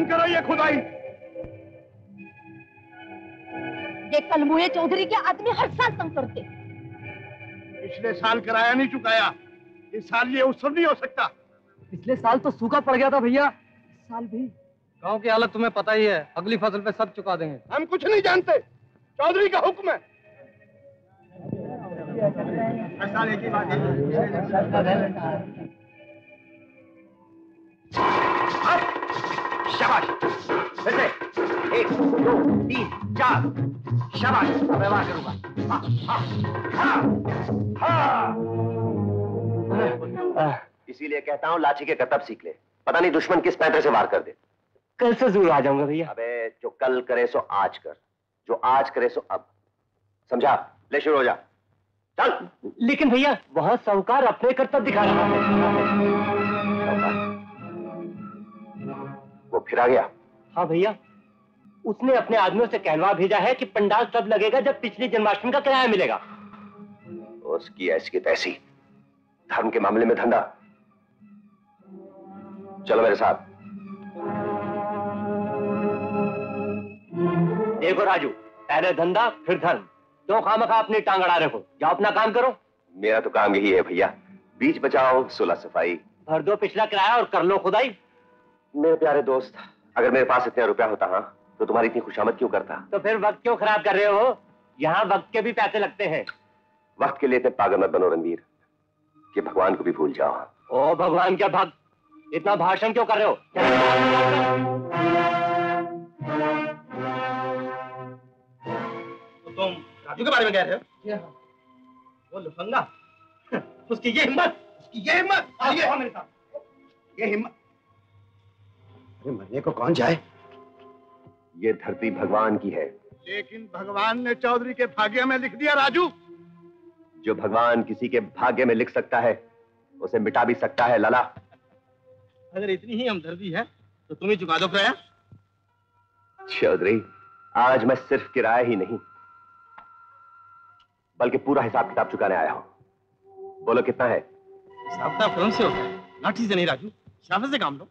बंद करो ये खुदाई। ये कलमुए चौधरी के आदमी हर साल तंग करते पिछले साल किराया नहीं चुकाया। इस साल ये उत्सव नहीं हो सकता। पिछले साल तो सूखा पड़ गया था भैया। इस साल भी। गाँव की हालत तुम्हें पता ही है। अगली फ़सल पे सब चुका देंगे। हम कुछ नहीं जानते। चौधरी का हुक्म है। शाबाश। फिर से। एक दो तीन चार। शाबाश मैं वहाँ करूँगा। हाँ, हाँ, हाँ, हाँ। इसीलिए कहता हूँ लाठी के करतब सीख ले। पता नहीं दुश्मन किस पैंतरे से वार कर दे। कल से ज़रूर आ जाऊँगा भैया। अबे जो कल करे सो आज कर। जो आज करे सो अब। समझा? ले शुरू हो जा। चल। लेकिन भैया वहाँ साहूकार अपने कर्तव्य दिखा रहा है। वो फिर आ गया। हाँ भैया उसने अपने आदमियों से कहलवा भेजा है कि पंडाल तब लगेगा जब पिछली जन्माष्टमी का किराया मिलेगा। उसकी ऐसी। की तैसी धर्म के मामले में धंधा। चलो मेरे साथ। देखो राजू पहले धंधा फिर धर्म। दो खाम खा अपनी टांग अड़ा रखो जाओ अपना काम करो। मेरा तो काम यही है भैया। बीच बचाओ सोलह सफ़ाई। भर दो पिछला किराया और कर लो खुदाई। मेरे प्यारे दोस्त अगर मेरे पास इतना रुपया होता हाँ तो तुम्हारी इतनी खुशामद क्यों करता? तो फिर वक्त क्यों खराब कर रहे हो? यहाँ वक्त के भी पैसे लगते हैं। वक्त के लिए इतने पागल मत बनो रणवीर कि भगवान को भी भूल जाओ। ओ भगवान क्या भक्त? इतना भाषण क्यों कर रहे हो? तो तुम राजू के बारे में कह रहे हो? वो लुफंगा? उसकी ये हिम्मत उसकी ये हिम्मत और मेरे साथ। ये हिम्मत। अरे मरने को कौन जाए? ये धरती भगवान की है। लेकिन भगवान ने चौधरी के भाग्य में लिख दिया राजू। जो भगवान किसी के भाग्य में लिख सकता है उसे मिटा भी सकता है लाला। अगर इतनी ही हमदर्दी है तो तुम ही चुका दो किराया। चौधरी आज मैं सिर्फ़ किराया ही नहीं बल्कि पूरा हिसाब किताब चुकाने आया हूँ। बोलो कितना है? हिसाब से होता है? लाठी से नहीं राजू। शाफे से काम लो।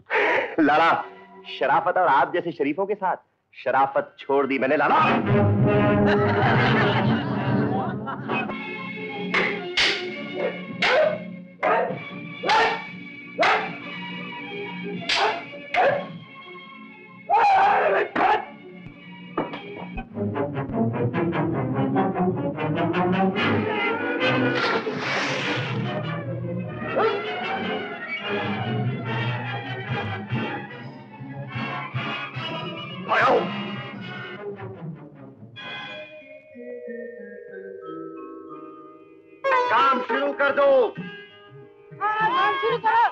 लाला शराफत और आप जैसे शरीफों के साथ शराफत छोड़ दी मैंने लाला Hey! कर दो। हाँ, शुरू करो।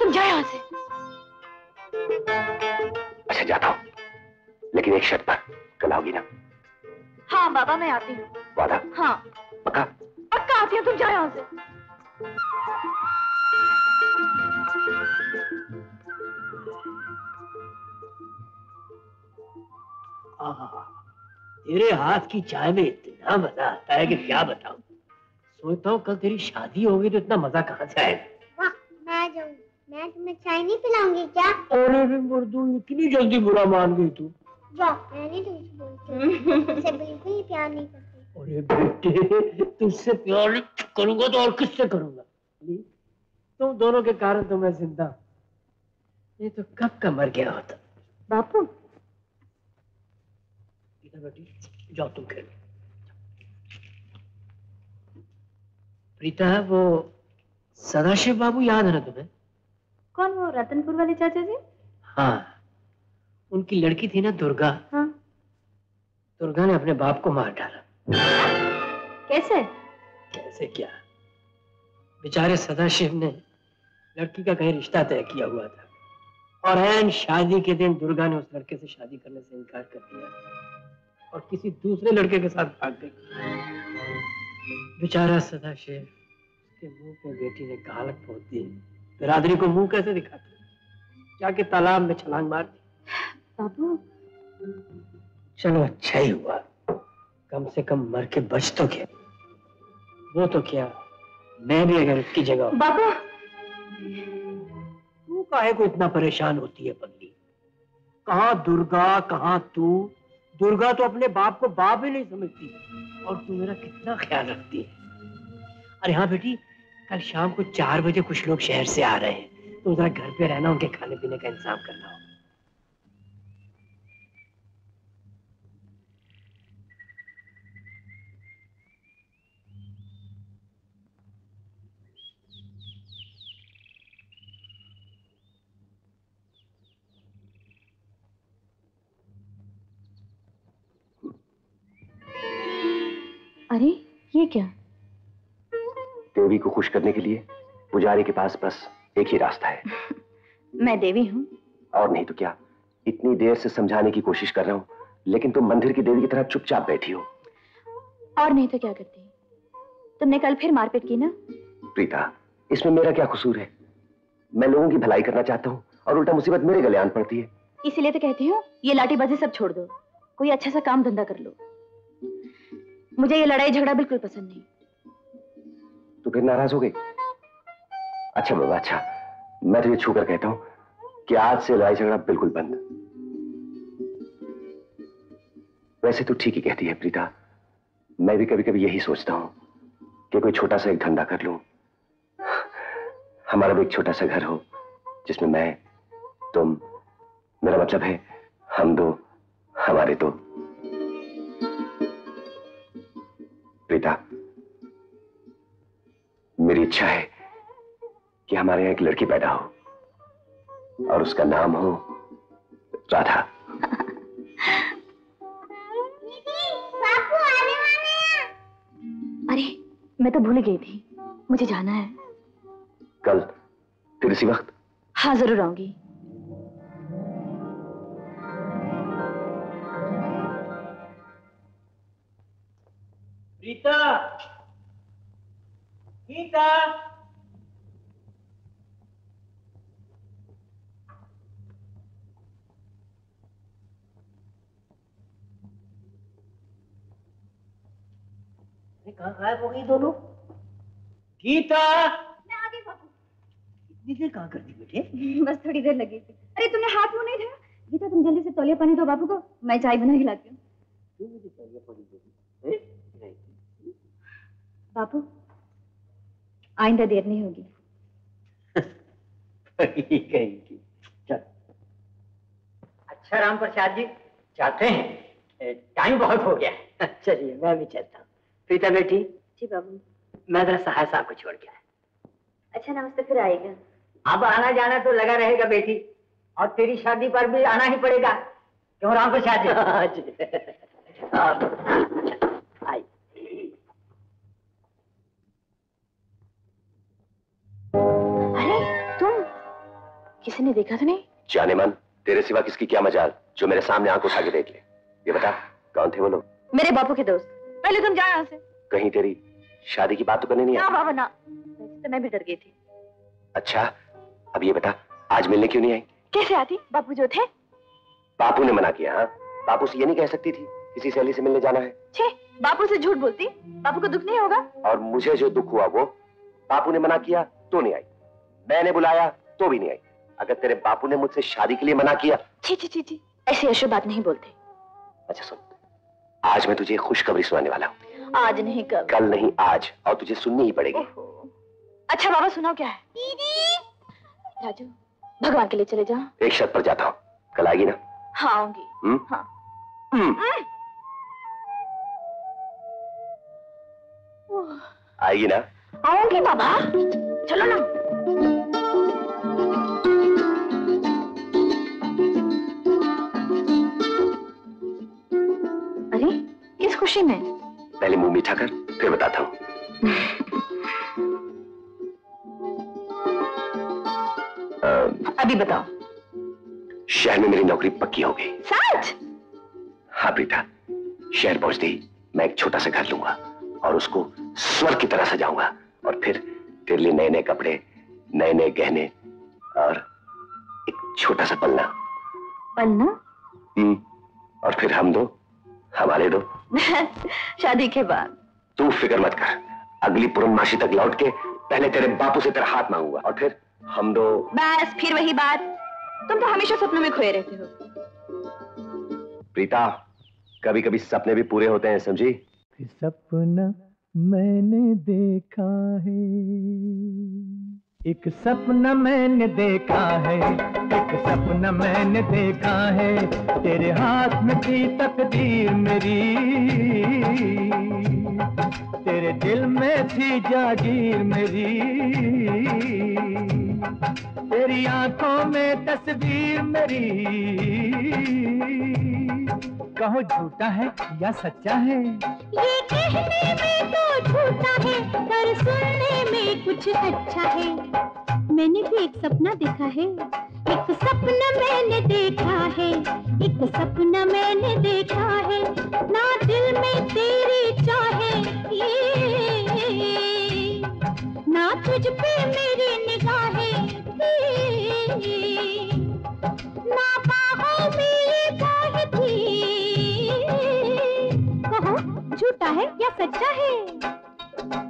तुम जाओ यहाँ से। अच्छा जाता हूँ। लेकिन एक शर्त पर कल आओगी ना? हाँ बाबा मैं आती हूँ। वादा? हाँ। पक्का? पक्का आती हूँ तुम जाओ यहाँ से। तेरे हाथ की चाय में इतना मज़ा आता है कि क्या बताऊँ। सोचता हूँ कल तेरी शादी होगी तो इतना मज़ा कहाँ से आएगा? वाह मैं आ जाऊँगी। मैं तुम्हें चाय नहीं पिलाऊँगी क्या? अरे रे मुर्दू इतनी जल्दी बुरा मान गई तू? वाह मैं नहीं तुमसे बोलती। तुमसे बिल्कुल ही प्यार नहीं करती। अरे बेटे तुझसे प्यार करूँगा तो और किससे करूँगा? तुम दोनों के कारण तो मैं ज़िंदा ये तो कब का मर गया होता? बापू। इधर बेटी जाओ तुम खेलो। प्रीता वो सदाशिव बाबू याद है ना तुम्हें? कौन वो रतनपुर वाले चाचा जी? हाँ उनकी लड़की थी ना दुर्गा। हाँ। दुर्गा ने अपने बाप को मार डाला। कैसे? कैसे क्या? बेचारे सदाशिव ने लड़की का कहीं रिश्ता तय किया हुआ था। और ऐन शादी के दिन दुर्गा ने उस लड़के से शादी करने से इनकार कर दिया। और किसी दूसरे लड़के के साथ भाग गई। बेचारा सदाशिव उसके मुँह पे बेटी ने गालक पोत दी। बिरादरी को मुँह कैसे दिखाती? जाके तालाब में छलांग मार दी बाबू। चलो अच्छा ही हुआ। कम से कम मर के बच तो गया। वो तो क्या? मैं भी अगर उसकी जगह बाबू। तू काहे को इतना परेशान होती है पगली? कहा दुर्गा कहा तू? दुर्गा तो अपने बाप को बाप ही नहीं समझती। और तू मेरा कितना ख्याल रखती है। अरे हाँ बेटी कल शाम को चार बजे कुछ लोग शहर से आ रहे हैं। तो उधर घर पे रहना, उनके खाने पीने का इंतज़ाम करना। होगा अरे, ये क्या? देवी को खुश करने के लिए पुजारी के पास बस एक ही रास्ता है। मैं देवी हूँ। और नहीं तो क्या? इतनी देर से समझाने की कोशिश कर रहा हूँ लेकिन तुम मंदिर की देवी की तरह चुपचाप बैठी हो। और नहीं तो क्या करती? तुमने कल फिर मारपीट की ना? प्रीता इसमें मेरा क्या कसूर है? मैं लोगों की भलाई करना चाहता हूँ और उल्टा मुसीबत मेरे गले आन पड़ती है। इसीलिए तो कहती हूँ ये लाठीबाजी सब छोड़ दो। कोई अच्छा सा काम धंधा कर लो। मुझे ये लड़ाई झगड़ा बिल्कुल पसंद नहीं। तो फिर नाराज़ हो गई? अच्छा बाबा अच्छा। मैं तुझे छूकर कहता हूँ कि आज से लड़ाई झगड़ा बिल्कुल बंद। वैसे तो ठीक ही कहती है, प्रीता। मैं भी कभी कभी यही सोचता हूँ कि कोई छोटा सा एक धंधा कर लूँ। हमारा भी एक छोटा सा घर हो, जिसमें मैं, तुम, मेरा मतलब है, हम दो, हमारे दो। प्रीता मेरी इच्छा है कि हमारे यहाँ एक लड़की पैदा हो और उसका नाम हो राधा। अरे मैं तो भूल गई थी। मुझे जाना है। कल फिर इसी वक्त? हाँ ज़रूर आऊँगी। कहाँ गायब हो गई दोनों? गीता! मैं आ गई बापू इतनी देर कहाँ कर दी बेटे बस थोड़ी देर लगी थी। अरे तुमने हाथ मुँह नहीं धोया गीता तुम जल्दी से तौलिया पानी दो बापू को। मैं चाय बना के लाती हूँ। बापू आइंदा देर नहीं होगी। चल। अच्छा राम प्रसाद जी चाहते हैं। टाइम बहुत हो गया। चलिए मैं भी चलता हूँ। प्रीता बेटी? जी बाबू। मैं जरा सहाय साहब को छोड़ गया अच्छा नमस्ते फिर आएगा। अब आना जाना तो लगा रहेगा बेटी। और तेरी शादी पर भी आना ही पड़ेगा। क्यों राम प्रसाद जी? किसी ने देखा तो नहीं? जाने मन तेरे सिवा किसकी क्या मजाल जो मेरे सामने आँख उठा के देख ले। ये बता कौन थे वो लोग? मेरे बापू के दोस्त। पहले तुम जाओ यहाँ से। कहीं तेरी शादी की बात तो करने नहीं ना बाबा ना। तो मैं भी डर गई थी। अच्छा अब ये बता आज मिलने क्यों नहीं आई? कैसे आती? बापू जो थे। बापू ने मना किया हाँ? बापू से ये नहीं कह सकती थी किसी सहेली से मिलने जाना है। छे बापू से झूठ बोलती? बापू को दुख नहीं होगा? और मुझे जो दुख हुआ वो बापू ने मना किया तो नहीं आई। मैंने बुलाया तो भी नहीं आई। अगर तेरे बापू ने मुझसे शादी के लिए मना किया। छी छी छी छी ऐसी ऐसी बात नहीं बोलते। अच्छा सुन आज मैं तुझे खुशखबरी सुनाने वाला हूँ। आज नहीं कब कल नहीं आज और तुझे सुननी ही पड़ेगी। अच्छा बाबा सुनाओ क्या है? राजू भगवान के लिए चले जाओ। एक शर्त पर जाता हूँ। कल आएगी ना? हाँ आऊँगी। हम्म? हाँ। हम्म, आएगी ना? आऊँगी बाबा। चलो ना। खुशी में। पहले मुँह मीठा कर फिर बताता हूँ। अभी बताओ। शहर में मेरी नौकरी पक्की हो गई। सच? हाँ बेटा शहर पहुँचते ही मैं एक छोटा सा घर लूँगा और उसको स्वर्ग की तरह सजाऊँगा और फिर तेरे लिए नए नए कपड़े नए नए गहने और एक छोटा सा पल्ला पन्ना? हम्म, और फिर हम दो हमारे दो। शादी के बाद। तू फ़िक्र मत कर। अगली पूर्णमासी तक लौट के पहले तेरे बापू से तेरा हाथ मांगूँगा और फिर हम दो बस फिर वही बात। तुम तो हमेशा सपनों में खोए रहते हो। प्रीता कभी कभी सपने भी पूरे होते हैं समझी? सपना मैंने देखा है। एक सपना मैंने देखा है, एक सपना मैंने देखा है, तेरे हाथ में थी तकदीर मेरी। तेरे दिल में थी जागीर मेरी। तेरी आँखों में तस्वीर मेरी। कहो झूठा है या सच्चा है? ये कहने में तो झूठा है, पर सुनने में कुछ अच्छा है। मैंने भी एक सपना देखा है, एक सपना मैंने देखा है, एक सपना मैंने देखा है। ना दिल में तेरी चाहे ये, ना तुझ पे मेरी निगाहें झूठा है या सच्चा है?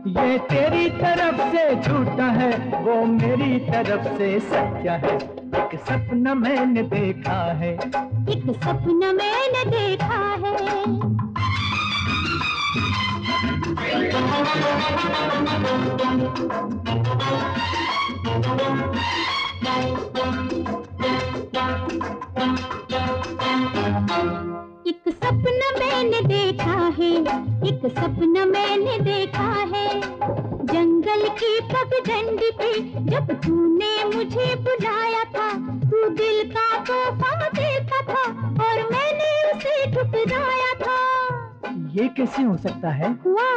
ये तेरी तरफ़ से झूठा है वो मेरी तरफ़ से सच्चा है। एक सपना मैंने देखा है। एक सपना मैंने देखा है। एक सपना मैंने देखा है एक सपना मैंने देखा है। जंगल की पगडंडी पे जब तूने मुझे बुलाया था तू दिल का तोहफा देता था और मैंने उसे ठुकराया था। ये कैसे हो सकता है? हुआ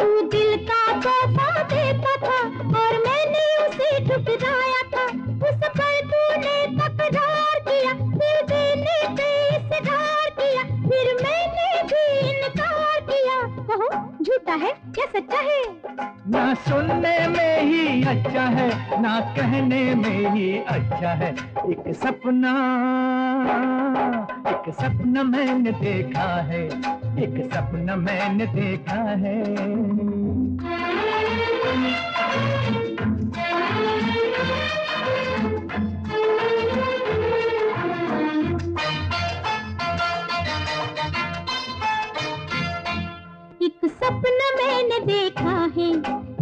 तू दिल का तोहफा देता था और मैंने उसे ठुकराया था। उस झूठा है या सच्चा है? ना सुनने में ही अच्छा है, ना कहने में ही अच्छा है। एक सपना एक सपना मैंने देखा है, एक सपना मैंने देखा है। एक सपना मैंने देखा है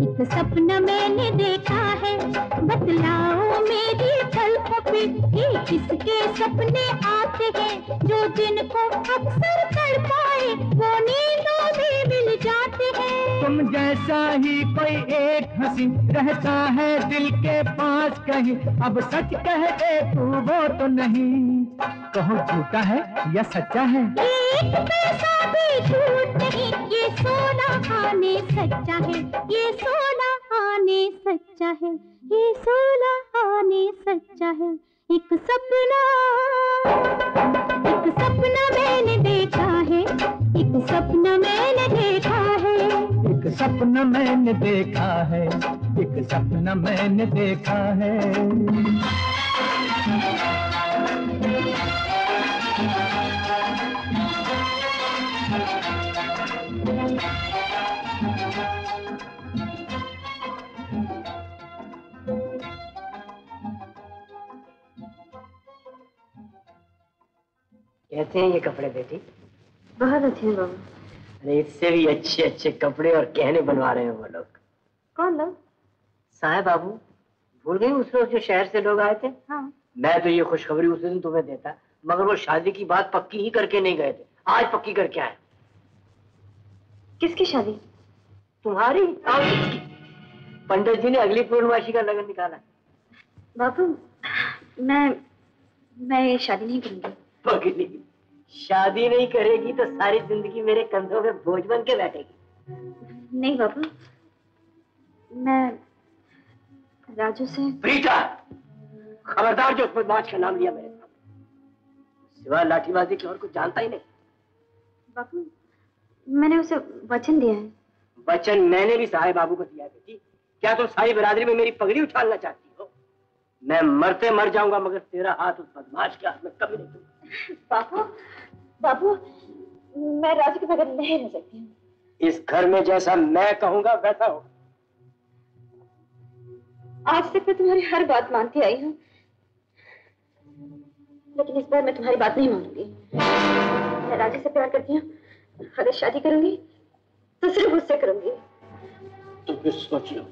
एक सपना मैंने देखा है। बतलाओ मेरी पलकों पे ये किसके सपने आते हैं? जो जिनको अक्सर कर पाए वो नींदों में मिल जाते हैं। तुम जैसा ही कोई एक हँसी रहता है दिल के पास कहीं। अब सच कह दे तू वो तो नहीं। कहो झूठा है या सच्चा है? एक पैसा भी झूठ नहीं ये सोना आने सच्चा है, ये सोना आने सच्चा है, ये सोना आने सच्चा है। एक सपना एक सपना मैंने देखा है, एक सपना मैंने देखा है। एक सपना मैंने देखा है, एक सपना मैंने देखा है। कहते हैं ये कपड़े बेटी। बहुत अच्छे हैं बाबू अरे इससे भी अच्छे अच्छे कपड़े और गहने बनवा रहे हैं वो लोग। कौन लोग? साहेब बाबू भूल गए उस रोज जो शहर से लोग आए थे? हाँ। मैं तो ये खुशखबरी उस दिन तुम्हें देता मगर वो शादी की बात पक्की ही करके नहीं गए थे। आज पक्की करके आए। किसकी शादी? तुम्हारी? और किसकी? पंडित जी ने अगली पूर्णमासी का लगन निकाला। बाबू मैं मैं ये शादी नहीं करूँगी। पगली शादी नहीं करेगी तो सारी ज़िंदगी मेरे कंधों पे बोझ बन के बैठेगी। नहीं बाबू मैं राजू से प्रीता खबरदार जो बदमाश का नाम लिया मेरे सामने सिवाय लाठीबाजी की और कुछ जानता ही नहीं। बाबू मैंने उसे वचन दिया है। वचन मैंने भी साहेब बाबू को दिया बेटी। क्या तुम तो सारी बिरादरी में मेरी पगड़ी उछालना चाहती हो? मैं मरते मर जाऊँगा मगर तेरा हाथ उस बदमाश के हाथ में कभी नहीं दूँगा बाबू बाबू मैं राजू के बगैर नहीं रह सकती। हूँ इस घर में जैसा मैं कहूँगा वैसा हो आज तक मैं तुम्हारी हर बात मानती आई हूँ लेकिन इस बार मैं तुम्हारी बात नहीं मानूँगी। मैं राजू से प्यार करती हूँ अगर शादी करूँगी तो सिर्फ़ उससे करूँगी। तुम भी सोच लो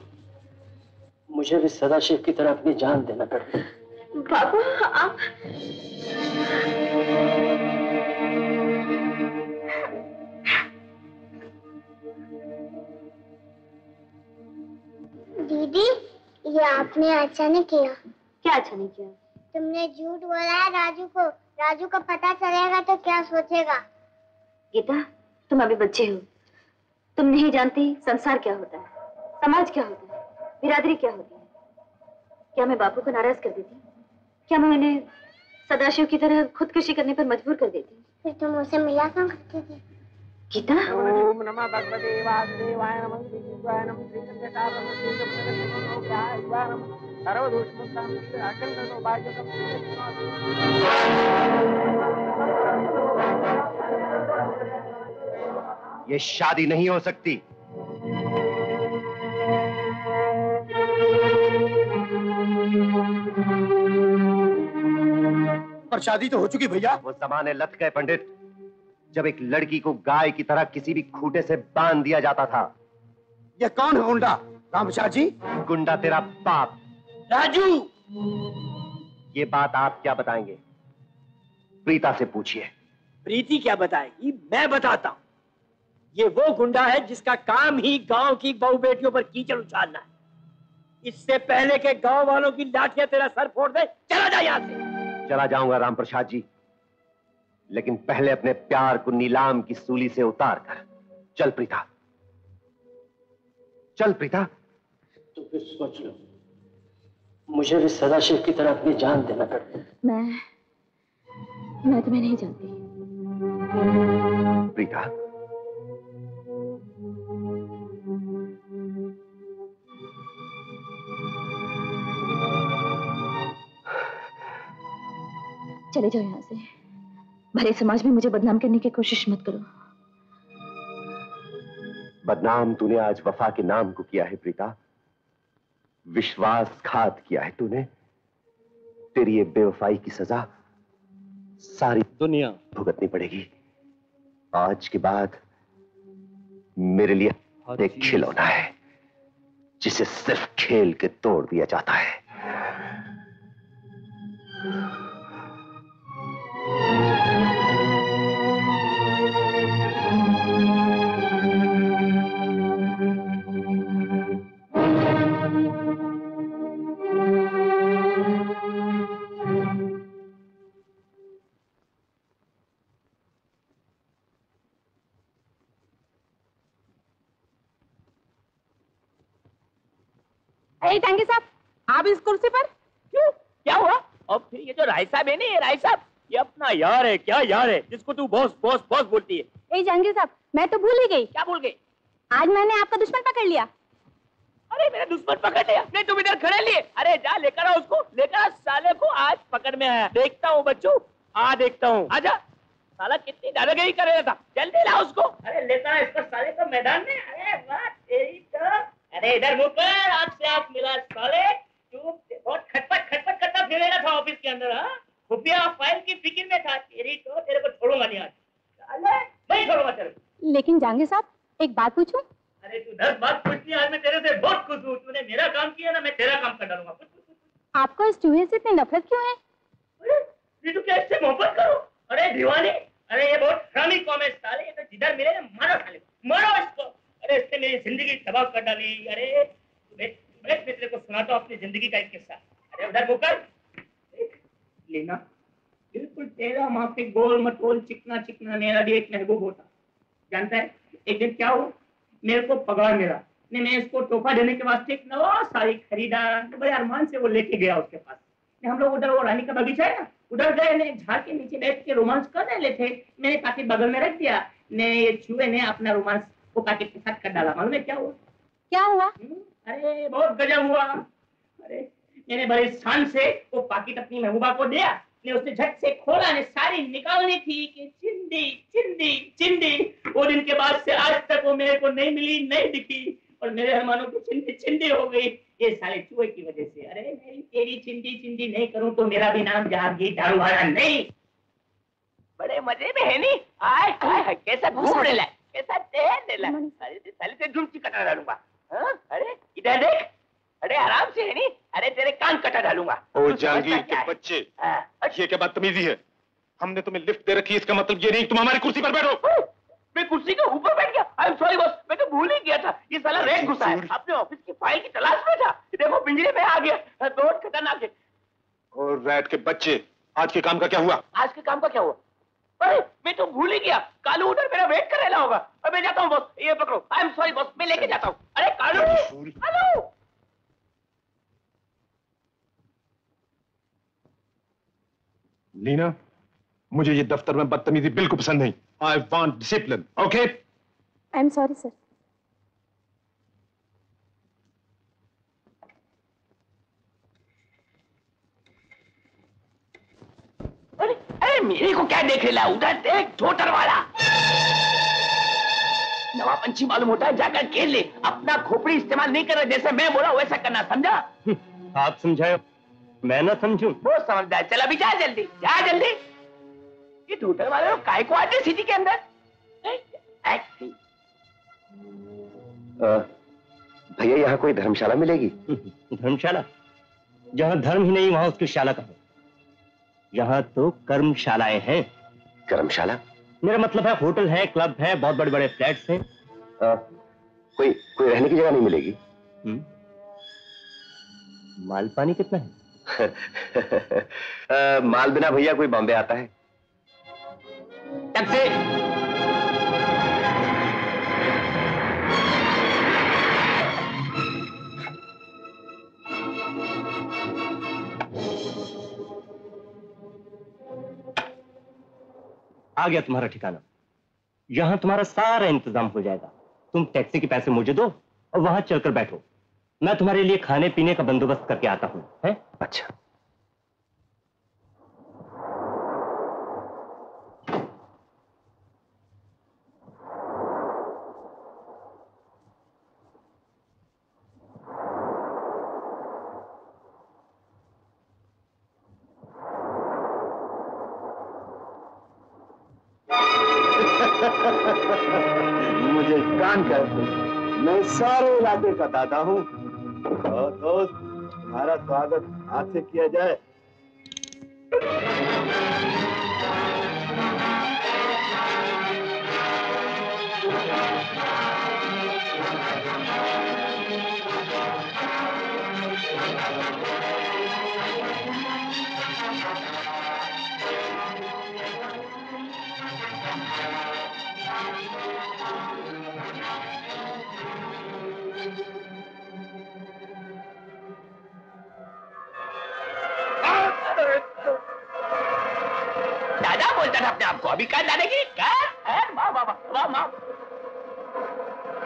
मुझे भी सदाशिव की तरह अपनी जान देना पड़ेगा। बाबू आप दीदी ये आपने अच्छा नहीं किया। क्या अच्छा नहीं किया? तुमने झूठ बोला है राजू को। राजू को पता चलेगा तो क्या सोचेगा? गीता तुम अभी बच्चे हो। तुम नहीं जानती संसार क्या होता है समाज क्या होता है बिरादरी क्या होती है। क्या मैं बापू को नाराज़ कर देती? क्या मैं उन्हें सदाशिव की तरह खुदकुशी करने पर मजबूर कर देती? फिर तुम उसे मिला कहाँ करते थे। गीता ओम नमः भगवते वासुदेवाय नमः श्री नमः श्री नमः श्री सर्वदोषमुक्तां ये शादी नहीं हो सकती। और शादी तो हो चुकी भैया। वो जमाने लत गए पंडित। जब एक लड़की को गाय की तरह किसी भी खूटे से बाँध दिया जाता था। ये कौन है गुंडा? रामशाह जी? गुंडा तेरा बाप। राजू! ये बात आप क्या बताएँगे? प्रीता से पूछिए। प्रीति क्या बताएगी? मैं बताता हूँ। ये वो गुंडा है जिसका काम ही गाँव की बहु बेटियों पर कीचड़ उछालना है। इससे पहले के गाँव वालों की लाठियाँ तेरा सर फोड़ दे। चला जा यहाँ से। चला जाऊँगा राम प्रसाद जी। लेकिन पहले अपने प्यार को नीलाम की सूली से उतार कर चल प्रीता। चल प्रीता। तो फिर सोच लो। मुझे भी सदाशिव की तरह अपनी जान देना पड़े मैं मैं तुम्हें नहीं जानती। प्रीता चले जाओ यहाँ से। भले समाज में मुझे बदनाम करने की कोशिश मत करो। बदनाम तूने आज वफा के नाम को किया है प्रीता। विश्वासघात किया है तूने। तेरी ये बेवफाई की सजा सारी दुनिया भुगतनी पड़ेगी। आज के बाद मेरे लिए एक खिलौना है जिसे सिर्फ़ खेल के तोड़ दिया जाता है। अरे टांगे साहब आप इस कुर्सी पर? क्यों? क्या हुआ? और फिर ये जो राय साहब है ना ये राय साहब ये अपना यार है क्या यार है जिसको तू बॉस बॉस बॉस बोलती है। ए जहांगीर साहब मैं तो भूल ही गई। क्या भूल गई? आज मैंने आपका दुश्मन पकड़ लिया। अरे मेरा दुश्मन पकड़ लिया? नहीं तुम इधर खड़े लिए। अरे जा लेकर आ उसको। लेकर आ साले को आज पकड़ में आया। देखता हूँ बच्चों। आ देखता हूँ। आजा साला कितनी दादागिरी कर रहा था। जल्दी ला उसको। अरे लेकर आ इसको साले को मैदान में। अरे वाह तेरी तो अरे इधर मुँह कर आँख से आँख मिला साले। तू बहुत खटपट खटपट करता फिरेगा था ऑफ़िस के अंदर हाँ? खुफिया फ़ाइल की फ़िक्र में था तेरी तो तेरे को छोड़ूँगा नहीं आज। साले नहीं छोड़ूँगा तेरे को। लेकिन जहांगीर साहब एक बात पूछूँ? अरे तू दस बात पूछती आज मैं तेरे से बहुत खुश हूँ। तूने मेरा काम किया ना मैं तेरा काम कर डालूँगा। आपको इस चूहे से इतनी नफरत क्यों है? अरे ये तो क्या इससे मोहब्बत करो? अरे दीवानी अरे ये बहुत हरामी कौम है साले ये तो जिधर मिले ना मारो साले मारो इसको। अरे इसने मेरी ज़िंदगी तबाह कर डाली। अरे, मैं मैं तेरे को सुनाता हूँ अपनी ज़िंदगी का एक किस्सा। अरे, उधर मुकर। लेना। बिल्कुल तेरा वहाँ पे गोल मटोल चिकना चिकना मेरा भी एक महबूब होता। जानता है? एक दिन क्या हुआ? मेरे को पगार मिला। ने मैं इसको तोहफा देने के वास्ते एक नवा साड़ी खरीदा। तो बड़े अरमान से वो लेके गया उसके पास। हम लोग उधर वो रानी का बगीचा है ना? उधर गए ने झाड़ के नीचे बैठ के रोमांस कर रहे थे। मैंने काफ़ी बगल में रख दिया। ने ये चूहे ने अपना रोमांस वो पाकिट के साथ कर डाला मालूम है क्या हुआ? क्या हुआ? हम्म, अरे बहुत गजब हुआ। अरे मैंने बड़े शान से वो पाकिट अपनी महबूबा को दिया ने उसने झट से खोला ने सारी निकालनी थी कि चिंदी चिंदी चिंदी। वो दिन के बाद से आज तक वो मेरे को नहीं मिली नहीं दिखी। और मेरे अरमानों की चिंदी चिंदी हो गई ये सारे चूहे की वजह से। अरे मेरी तेरी चिंदी चिंदी नहीं करूँ तो मेरा भी नाम जहांगीर दारू वाला नहीं। बड़े मज़े में है नी? हाय हाय कैसा घूम रहा है? कैसा है साले झुमकी कटा डालूँगा। हाँ? अरे इधर देख। अरे आराम से है नी। अरे तेरे कान कटा डालूँगा। ओ जहांगीर के बच्चे। हाँ, ये क्या बदतमीजी है? हमने तुम्हें लिफ्ट दे रखी इसका मतलब ये नहीं तुम हमारी कुर्सी पर बैठो। मैं कुर्सी के ऊपर बैठ गया। आई एम सॉरी बॉस मैं तो भूल ही गया था। ये साला रेड घुसा है। अपने ऑफ़िस की फ़ाइल की तलाश में था। देखो पिंजरे में आ गया। बहुत खतरनाक है और रैट के बच्चे आज के काम का क्या हुआ? आज के काम का क्या हुआ? मैं तो भूल ही गया। कालू उधर मेरा वेट कर रहा होगा। और मैं जाता हूँ बॉस ये पकड़ो। आई एम सॉरी बॉस मैं लेके जाता हूँ। अरे कालू! कालू! लीना मुझे ये दफ्तर में बदतमीजी बिल्कुल पसंद नहीं। I want discipline okay I am sorry sir अरे मेरे को क्या देख रहा है? उधर देख छोटर वाला। नवा पंछी मालूम होता है जाकर खेल ले। अपना खोपड़ी इस्तेमाल नहीं कर रहा जैसे मैं बोला वैसा करना समझा? आप समझाए मैं ना समझूं? वो समझदार। चल अभी जा जल्दी जा जल्दी। ये टूटर वाले लोग काय को आते सिटी के अंदर? भैया यहाँ कोई धर्मशाला मिलेगी? धर्मशाला? जहाँ धर्म ही नहीं वहाँ उसकी शाला कहा? यहाँ तो कर्मशालाएँ हैं। कर्मशाला? मेरा मतलब है होटल है क्लब है बहुत बड़े बड़े फ्लैट्स हैं। आ, कोई कोई रहने की जगह नहीं मिलेगी? हुँ? माल पानी कितना है? आ, माल बिना भैया कोई बॉम्बे आता है। टैक्सी! आ गया तुम्हारा ठिकाना। यहाँ तुम्हारा सारा इंतज़ाम हो जाएगा। तुम टैक्सी के पैसे मुझे दो और वहाँ चलकर बैठो। मैं तुम्हारे लिए खाने पीने का बंदोबस्त करके आता हूँ, है? अच्छा। दादा हूँ। तो दोस्त तुम्हारा स्वागत हाथ से किया जाए। अभी कहा दादागिरी क्या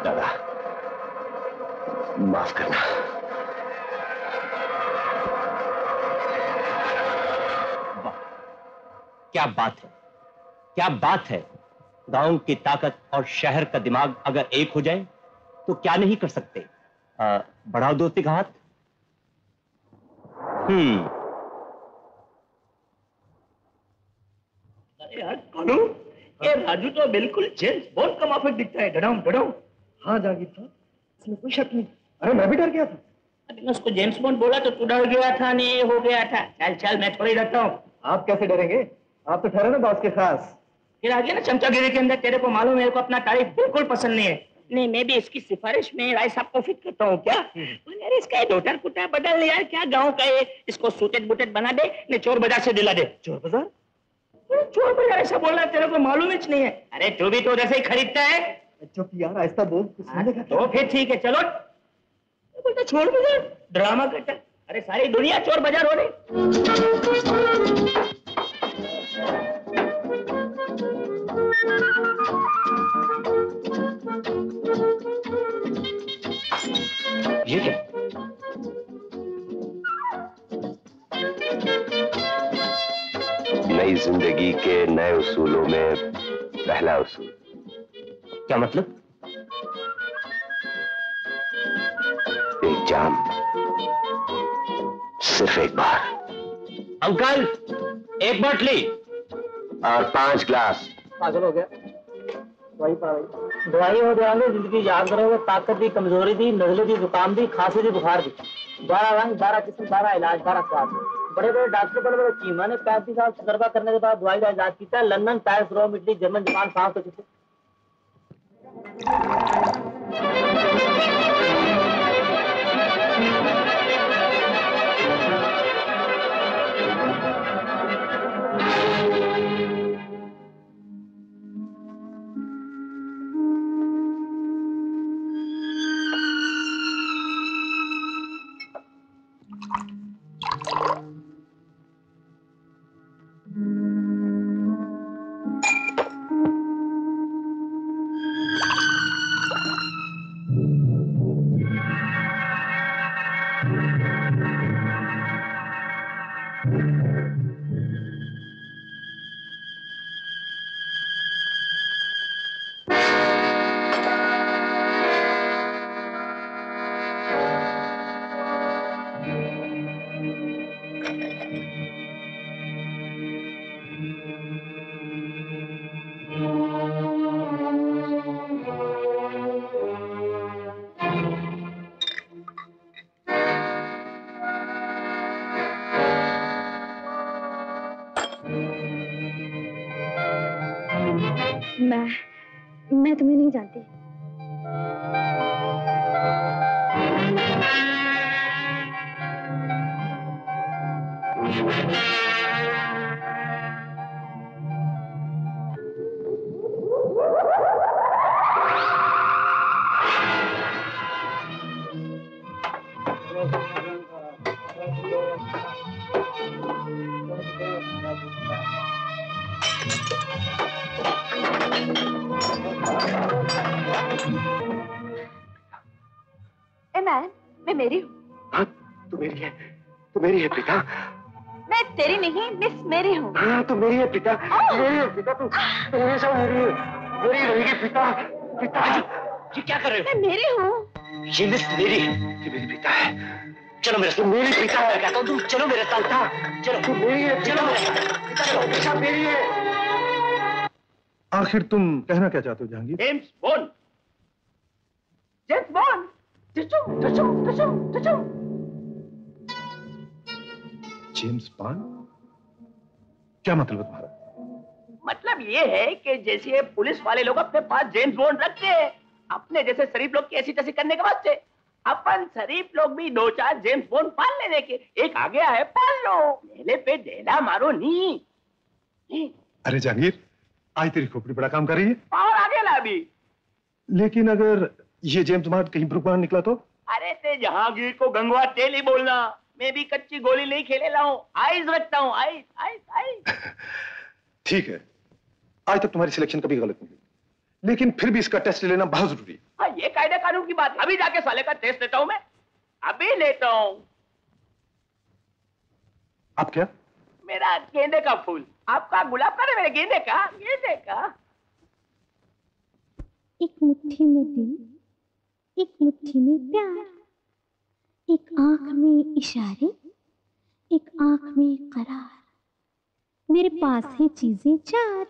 दादा, माफ़ करना। क्या बात है, क्या बात है। गाँव की ताकत और शहर का दिमाग अगर एक हो जाए तो क्या नहीं कर सकते? बढ़ाओ दोस्ती का हाथ। हम्म। यार कानू ये राजू तो बिल्कुल जेम्स बॉन्ड का माफिक दिखता है। डराऊं डराऊं। हाँ जागीर साहब इसमें कोई शक नहीं। अरे मैं भी डर गया था। अभी उसको जेम्स बॉन्ड बोला तो तू डर गया था नहीं हो गया था। चल चल मैं थोड़ी डरता हूँ। आप कैसे डरेंगे? आप तो ठहरे ना बॉस के खास फिर आ गया ना चमचागिरी के अंदर। तेरे को मालूम मेरे को अपना तारीफ़ बिल्कुल पसंद नहीं है। नहीं मैं भी इसकी सिफारिश में राय साहब को फिट करता हूँ क्या? यार इसका ये डोटर कुटा बदल यार क्या गाँव का ये इसको सूटेड बुटेड बना दे ने चोर बाज़ार से दिला दे। चोर बाज़ार? अरे चोर बाज़ार ऐसा बोलना तेरे को मालूम ही नहीं है। अरे तू भी तो उधर से ही खरीदता है। चुप यार आहिस्ता बोल का तो फिर ठीक है चलो। बोलता चोर बाज़ार ड्रामा करता अरे सारी दुनिया चोर बाज़ार हो रही। ये क्या? नई ज़िंदगी के नए उसूलों में पहला उसूल। क्या मतलब? एक जाम सिर्फ़ एक बार। अंकल एक बाटली। और पाँच ग्लास। पागल हो गया। दवाई पा दवाई हो जाएँगे ज़िंदगी याद करोगे ताकत दी कमज़ोरी दी नजले दी जुकाम दी खांसी दी बुखार दी बारह रंग बारह किस्म बारह इलाज बारह स्वाद। बड़े बड़े डॉक्टर बड़े बड़े चीमा ने पैंतीस साल तजर्बा करने के बाद दवाई का इलाज किया। London, Paris, Rome, Italy, German, Japan, France ये मिस मेरी है ये मेरी प्रीता है। चलो मेरे साथ मेरी प्रीता है। कहता हूँ तुम चलो मेरे साथ था चलो। तू मेरी है चलो मेरे साथ। तू हमेशा मेरी है। आखिर तुम कहना क्या चाहते हो Jahangir? James Bond James Bond टचू टचू टचू टचू जेम्स बॉन्ड क्या मतलब है तुम्हारा? मतलब ये है कि जैसे ये पुलिस वाले लोग अपने पास जेम्स बॉन्ड रखते हैं। अपने जैसे शरीफ लोग की ऐसी तैसी करने के वास्ते। अपन शरीफ लोग भी दो चार जेम्स बॉन्ड पाल लेने के एक आ गया है पाल लो। ढेले पे ढेला मारो नी। नी, अरे जहांगीर आज तेरी खोपड़ी बड़ा काम कर रही है। पावर आ गया ना अभी लेकिन अगर ये जेम्स बॉन्ड कहीं ब्रुकमान निकला तो? अरे ते जहांगीर को गंगवा तेल ही बोलना। मैं भी कच्ची गोली नहीं खेले ला हूँ आइस रखता हूँ आइस आइस आइस। ठीक है। आज तक तुम्हारी सिलेक्शन कभी गलत नहीं लेकिन फिर भी इसका टेस्ट लेना बहुत ज़रूरी है। हाँ ये कायदे कानून की बात अभी जाके साले का टेस्ट लेता हूँ मैं। अभी लेता हूँ। अब क्या? मेरा गेंदे का फूल। आपका गुलाब का ना मेरे गेंदे का? गेंदे का? एक मुट्ठी में दिल एक मुट्ठी में प्यार एक आँख में इशारे एक आँख में करार। मेरे पास है चीज़ें चार।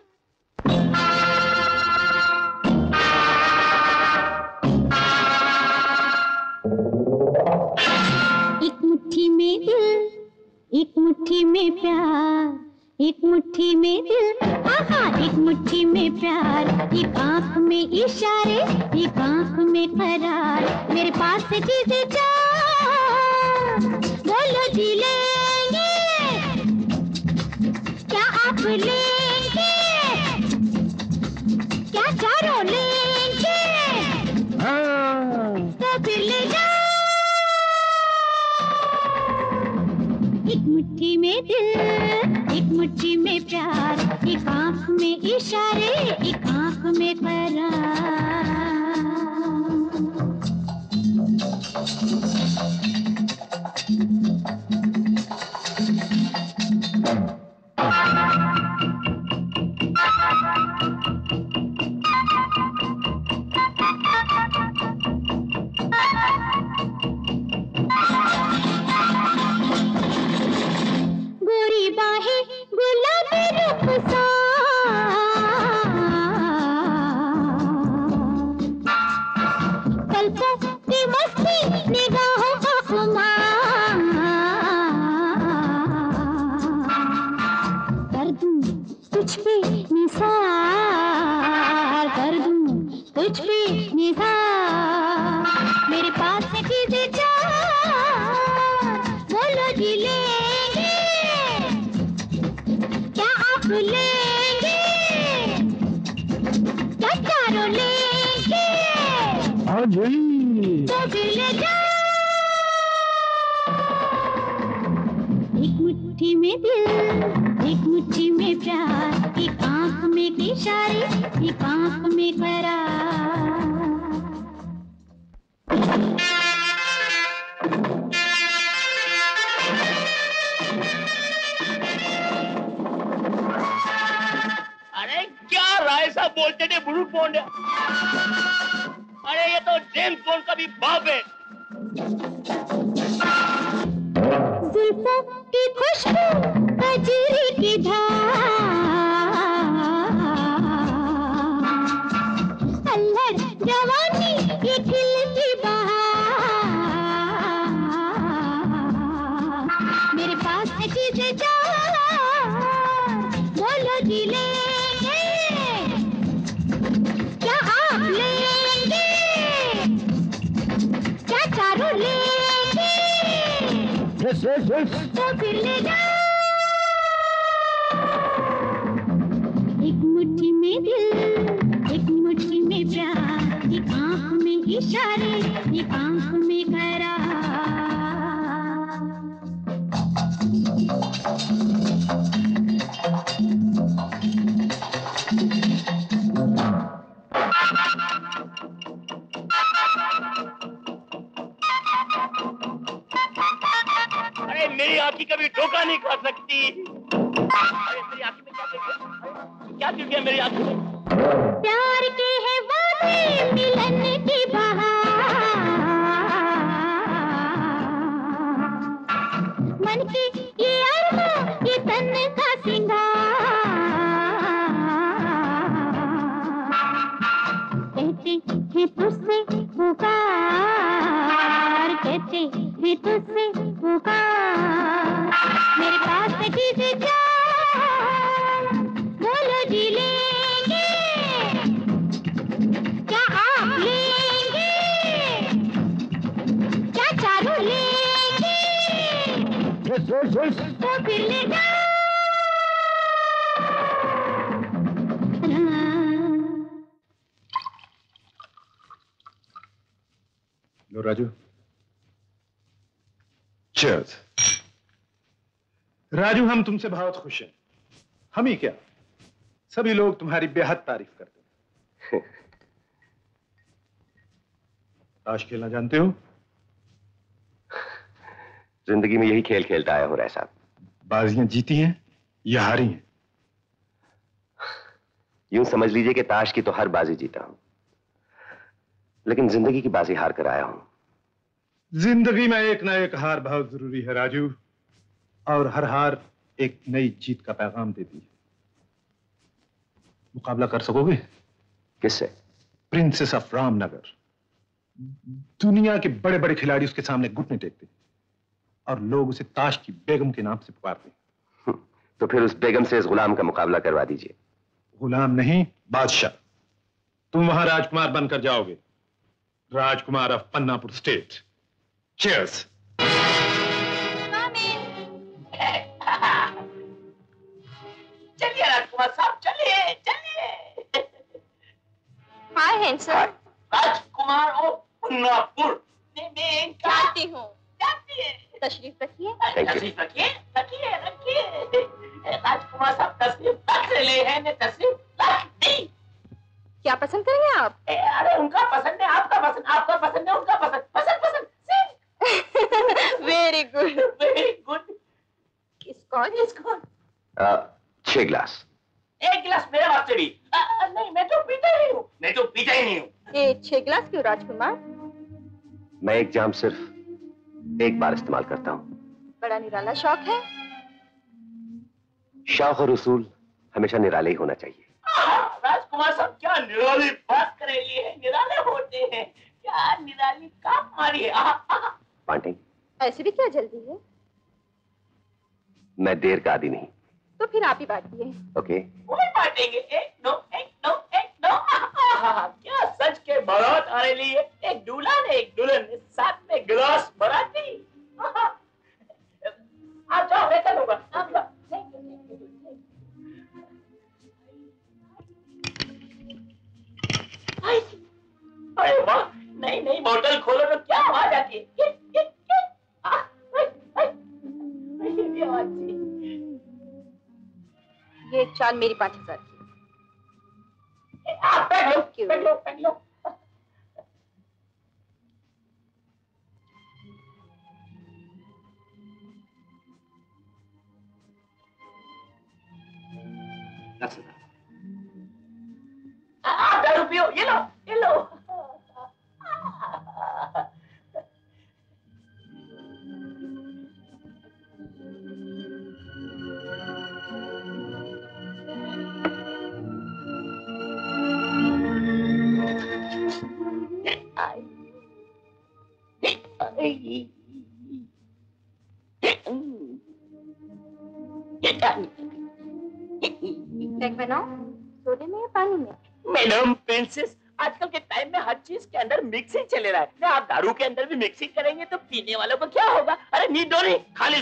मुट्ठी में दिल, एक मुट्ठी में प्यार, एक मुट्ठी में दिल। आहा, एक मुट्ठी में प्यार, एक आँख में इशारे, एक आँख में करार मेरे पास चीज़ें चार बोलो जी लेंगे। क्या आप लेंगे? मुट्ठी में दिल, एक मुट्ठी में प्यार, एक आँख में इशारे, एक आँख में करार। में दिल एक मुट्ठी में प्यार एक आँख में इशारे एक आँख में करार अरे क्या राय साहब बोलते थे? ब्रूट बॉन्ड अरे ये तो जेम्स बॉन्ड का भी बाप है। की खुशबू कजरी की धार। अल्हड़ जवानी ये खिलती बहार। मेरे पास है चीज़ें चार बोलो जी लेंगे। क्या आप लेंगे? क्या चारों लेंगे? Yes, yes, yes. दिल एक मुट्ठी में प्यार एक आँख में इशारे एक आँख में करार। मेरी आंखी राजू हम तुमसे बहुत खुश हैं। हम ही क्या? सभी लोग तुम्हारी बेहद तारीफ़ करते हैं। ताश खेलना जानते हो? ज़िंदगी में यही खेल खेलता आया हूँ राय साहब बाजियाँ जीती हैं या हारी हैं? यूँ समझ लीजिए कि ताश की तो हर बाजी जीता हूँ। लेकिन ज़िंदगी की बाजी हार कर आया हूँ। ज़िंदगी में एक ना एक हार बहुत ज़रूरी है राजू। और हर हार एक नई जीत का पैगाम देती है। मुकाबला कर सकोगे? किससे? प्रिंसेस ऑफ़ रामनगर दुनिया के बड़े बड़े खिलाड़ी उसके सामने घुटने टेकते और लोग उसे ताश की बेगम के नाम से पुकारते हैं। तो फिर उस बेगम से इस गुलाम का मुकाबला करवा दीजिए। गुलाम नहीं बादशाह। तुम वहाँ राजकुमार बनकर जाओगे। राजकुमार ऑफ़ पन्नापुर स्टेट चीयर्स चलिए राजकुमार साहब चलिए। चलिए हाय हैंडसम राजकुमार ओ पुन्नापुर जानती हूँ। तशरीफ़ रखिए। तशरीफ़ रखिए रखिए रखिए। राजकुमार साहब तशरीफ़ रख ले हैं ने तशरीफ़ रख दी। क्या पसंद करेंगे आप? ए, अरे उनका पसंद है आपका पसंद आपका पसंद है उनका पसंद। पसंद पसंद वेरी गुड वेरी गुड इसको इसको छह गिलास एक गिलास मेरे हाथ से भी। नहीं मैं तो पीता ही नहीं हूँ। मैं तो पीता ही नहीं हूँ। ये छह गिलास क्यों राजकुमार? मैं एक जाम सिर्फ़ एक बार इस्तेमाल करता हूँ। बड़ा निराला शौक है। शौक और उसूल हमेशा निराले ही होना चाहिए। राजकुमार साहब क्या निराली बात करेंगे हैं? निराले होते हैं। क्या निराली काम मारी है? आह। ऐसे भी क्या जल्दी है? मैं देर का आदि नहीं। तो फिर आप ही बांटिए। ओके वही बांटेंगे। एक दो एक दो एक दो। आह, क्या सच के बरात आने ली है? एक दूल्हा ने एक दुल्हन ने साथ में गिलास बराती दी। आप जाओ मैं कर चाल मेरी पाँच हज़ार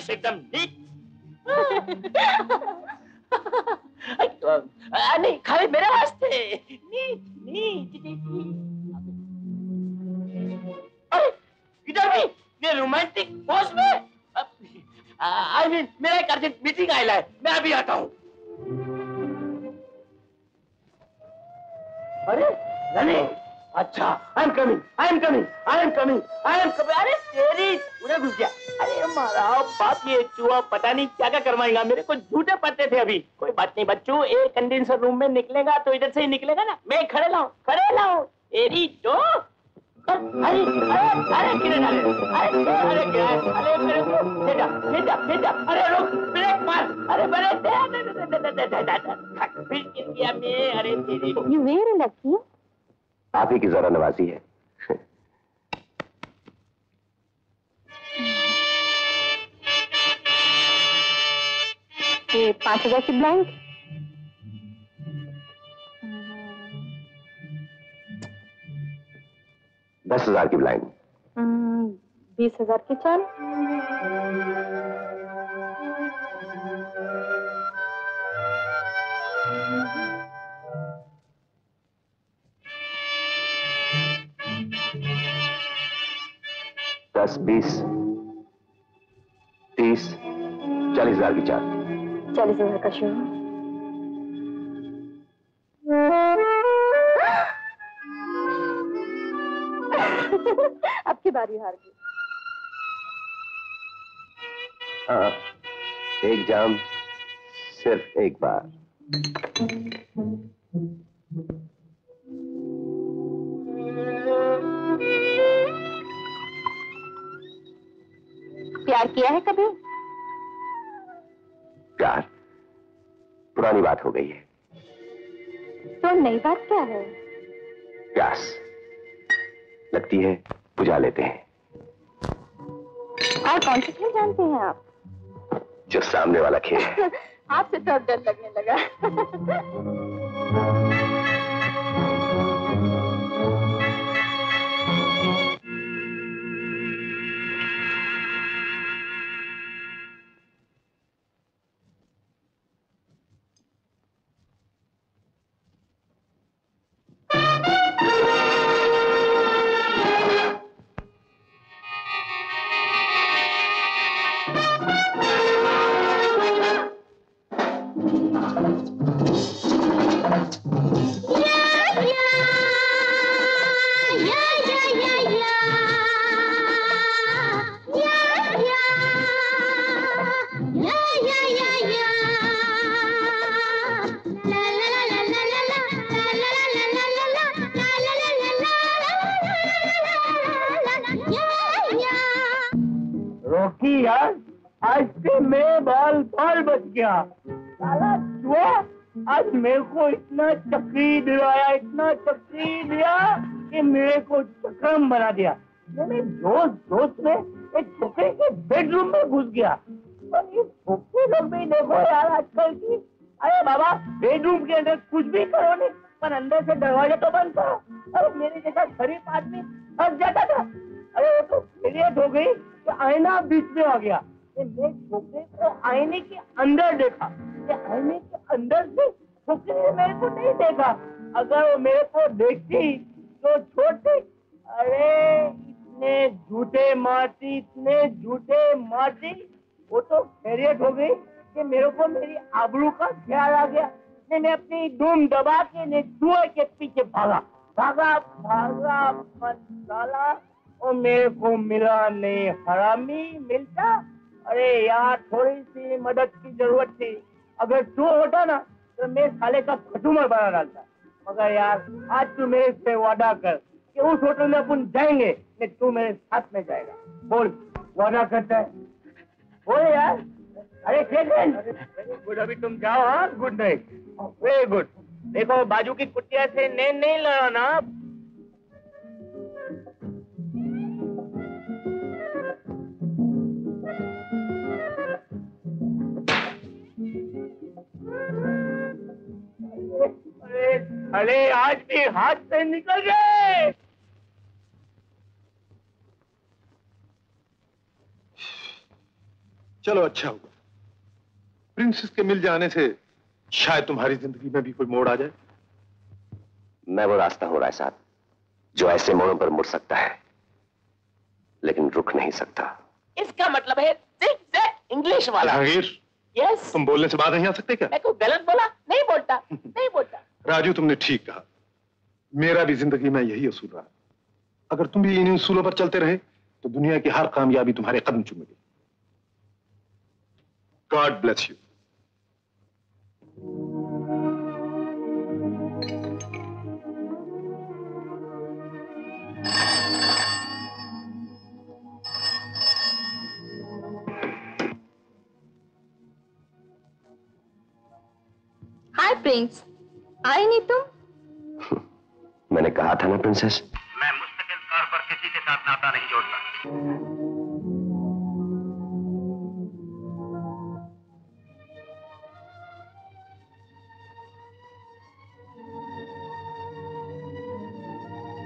से एकदम नीट नहीं, खाली मेरे वास्ते। इधर भी, ये रोमांटिक पोज में? आई मीन मेरा एक अर्जेंट मीटिंग आयला है, मैं अभी आता हूँ। अरे नहीं अच्छा I am coming I am coming I am coming I am coming अरे, तेरी उधर घुस गया। मारा बाप ये चूहा पता नहीं क्या क्या करवाएगा। मेरे को झूठे पड़ते थे अभी। कोई बात नहीं बच्चू एक कंडेंसर रूम में निकलेगा तो इधर से ही निकलेगा ना। मैं खड़े लाऊ खड़े लाऊ। एरी जो? अरे अरे अरे अरे अरे अरे अरे अरे अरे अरे रुक ब्रेक मार। अरे ब्रेक दे दे दे दे दे अरे की जरा नवाजी है। ये पाँच हज़ार की ब्लाउज दस हज़ार की ब्लाइंड बीस हज़ार की चाल। दस बीस तीस चालीस हज़ार की चार चालीस हज़ार का शुरू आपकी बारी हार गई हाँ एक जाम सिर्फ़ एक बार। प्यार किया है कभी? प्यार। पुरानी बात हो गई है। तो नई बात क्या है? प्यास। लगती है बुझा लेते हैं। और कौन से खेल जानते हैं आप? जो सामने वाला खेल आपसे तो डर लगने लगा। बना दिया। मैंने दोस्त दोस्त में एक छोकरे के बेडरूम में घुस गया। पर ये छोकरे लोग भी देखो यार आजकल की। अरे बाबा बेडरूम के अंदर कुछ भी करो नहीं, पर अंदर से दरवाज़ा तो बंद करो अरे मेरे जैसा शरीफ आदमी फंस जाता था। अरे वो तो फेलियत हो गई कि आईना बीच में आ गया। मैं छोकरे को आईने के अंदर देखा। आईने के अंदर से छोकरे ने मेरे को नहीं देखा। अगर वो मेरे को देखती तो छोड़ती अरे, इतने झूठे मारती इतने झूठे मारती वो तो खैरियत हो गई कि मेरे को मेरी आबरू का ख्याल आ गया। मैंने अपनी धूम दबा के ने चूहे के पीछे भागा। भागा भागा मसाला और मेरे को मिला नहीं हरामी, मिलता। अरे यार, थोड़ी सी मदद की ज़रूरत थी। अगर तू होता ना तो मैं साले का खटूमर बना डालता। मगर यार, आज तू मेरे से वादा कर। कि उस होटल में अपन जाएँगे नहीं तू मेरे साथ में जाएगा। बोल वादा करता है। बोल यार। अरे वेरी गुड अभी तुम जाओ हाँ? Good night. Very good. देखो बाजू की कुटिया से नैन नहीं लड़ाना अरे अरे आज भी हाथ से निकल गए। चलो अच्छा हुआ प्रिंसेस के मिल जाने से शायद तुम्हारी ज़िंदगी में भी कोई मोड़ आ जाए। मैं वो रास्ता हो रहा है साहब जो ऐसे मोड़ों पर मुड़ सकता है लेकिन रुक नहीं सकता। इसका मतलब है इंग्लिश वाला। जहांगीर यस तुम बोलने से बात नहीं आ सकते क्या? मैं को गलत बोला? नहीं बोलता नहीं बोलता। राजू तुमने ठीक कहा। मेरा भी ज़िंदगी में यही असूल रहा। अगर तुम भी इन उसूलों पर चलते रहे तो दुनिया की हर कामयाबी तुम्हारे कदम चूमेगी। God bless you hi prince आए नहीं तुम मैंने कहा था ना प्रिंसेस मैं मुस्तकिल तौर पर किसी के साथ नाता नहीं जोड़ता।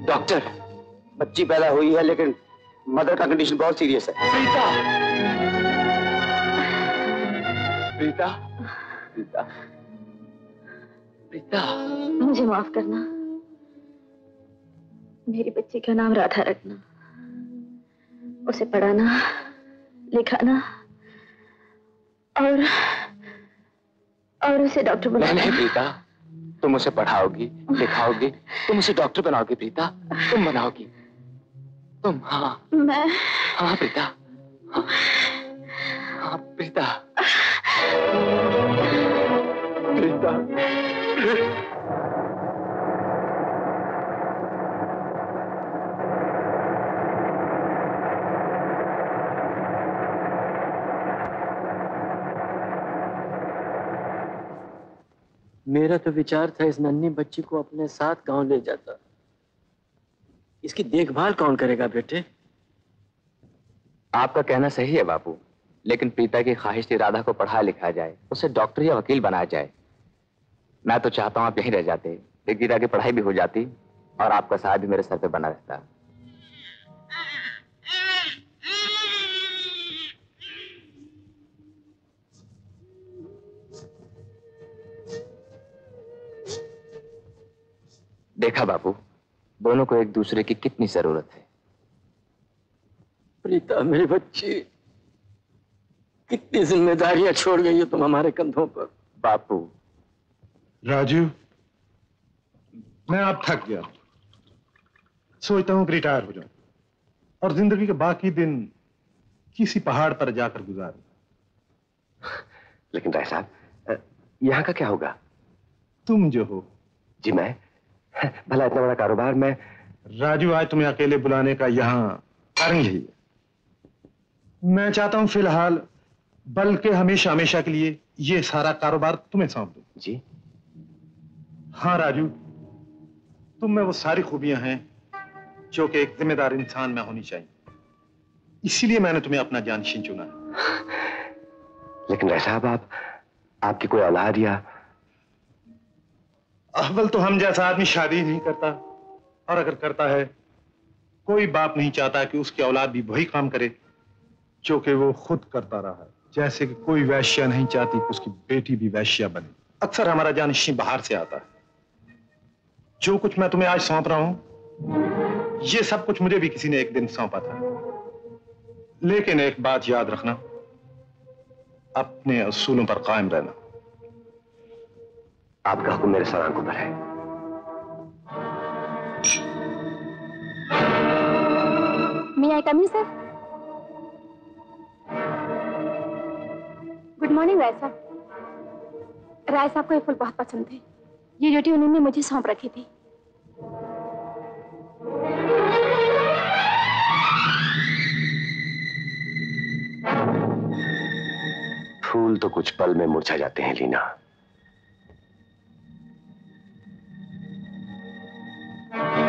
डॉक्टर बच्ची पैदा हुई है लेकिन मदर का कंडीशन बहुत सीरियस है। प्रीता! प्रीता! प्रीता! मुझे माफ़ करना। मेरी बच्ची का नाम राधा रखना। उसे पढ़ाना लिखाना और और उसे डॉक्टर बनाना नहीं प्रीता। तुम उसे पढ़ाओगी लिखाओगी तुम उसे डॉक्टर बनाओगी प्रीता तुम बनाओगी। तुम हाँ। मैं हाँ प्रीता। हाँ, हाँ प्रीता। प्रीता। मेरा तो विचार था, इस नन्ही बच्ची को अपने साथ गाँव ले जाता। इसकी देखभाल कौन करेगा बेटे? आपका कहना सही है बापू, लेकिन प्रीता की ख्वाहिश थी राधा को पढ़ाया लिखा जाए, उसे डॉक्टर या वकील बनाया जाए। मैं तो चाहता हूँ आप यहीं रह जाते गीता की पढ़ाई भी हो जाती और आपका साथ भी मेरे सर पे बना रहता। देखा बापू दोनों को एक दूसरे की कितनी ज़रूरत है? प्रीता मेरी बच्ची कितनी जिम्मेदारियाँ छोड़ गई है तुम हमारे कंधों पर। बापू। राजू मैं अब थक गया। सोचता हूँ कि रिटायर हो जाऊँ। और ज़िंदगी के बाकी दिन किसी पहाड़ पर जाकर गुजारूं। लेकिन राय साहब यहाँ का क्या होगा? तुम जो हो। जी मैं? भला इतना बड़ा कारोबार में राजू आज तुम्हें अकेले बुलाने का यहाँ कारण यही है मैं चाहता हूँ फ़िलहाल बल्कि हमेशा हमेशा के लिए ये सारा कारोबार तुम्हें सौंप दूँ। जी। हाँ राजू तुम में वो सारी खूबियाँ हैं जो कि एक जिम्मेदार इंसान में होनी चाहिए। इसीलिए मैंने तुम्हें अपना जानशीन चुना है। लेकिन साहब आप आपकी कोई औलाद या अव्वल तो हम जैसा आदमी शादी नहीं करता और अगर करता है, कोई बाप नहीं चाहता कि उसकी औलाद भी वही काम करे, जो कि वो खुद करता रहा है। जैसे कि कोई वैश्या नहीं चाहती कि उसकी बेटी भी वैश्या बने। अक्सर हमारा जानशी बाहर से आता है। जो कुछ मैं तुम्हें आज सौंप रहा हूँ, ये सब कुछ मुझे भी किसी ने एक दिन सौंपा था। लेकिन एक बात याद रखना, अपने असूलों पर कायम रहना। आपका हुक्म मेरे सर आँखों पर है। May I come in sir good morning Rai साहब राय साहब को ये फूल बहुत पसंद थे। ये ड्यूटी उन्होंने मुझे सौंप रखी थी। फूल तो कुछ पल में मुरझा जाते हैं लीना। Thank you.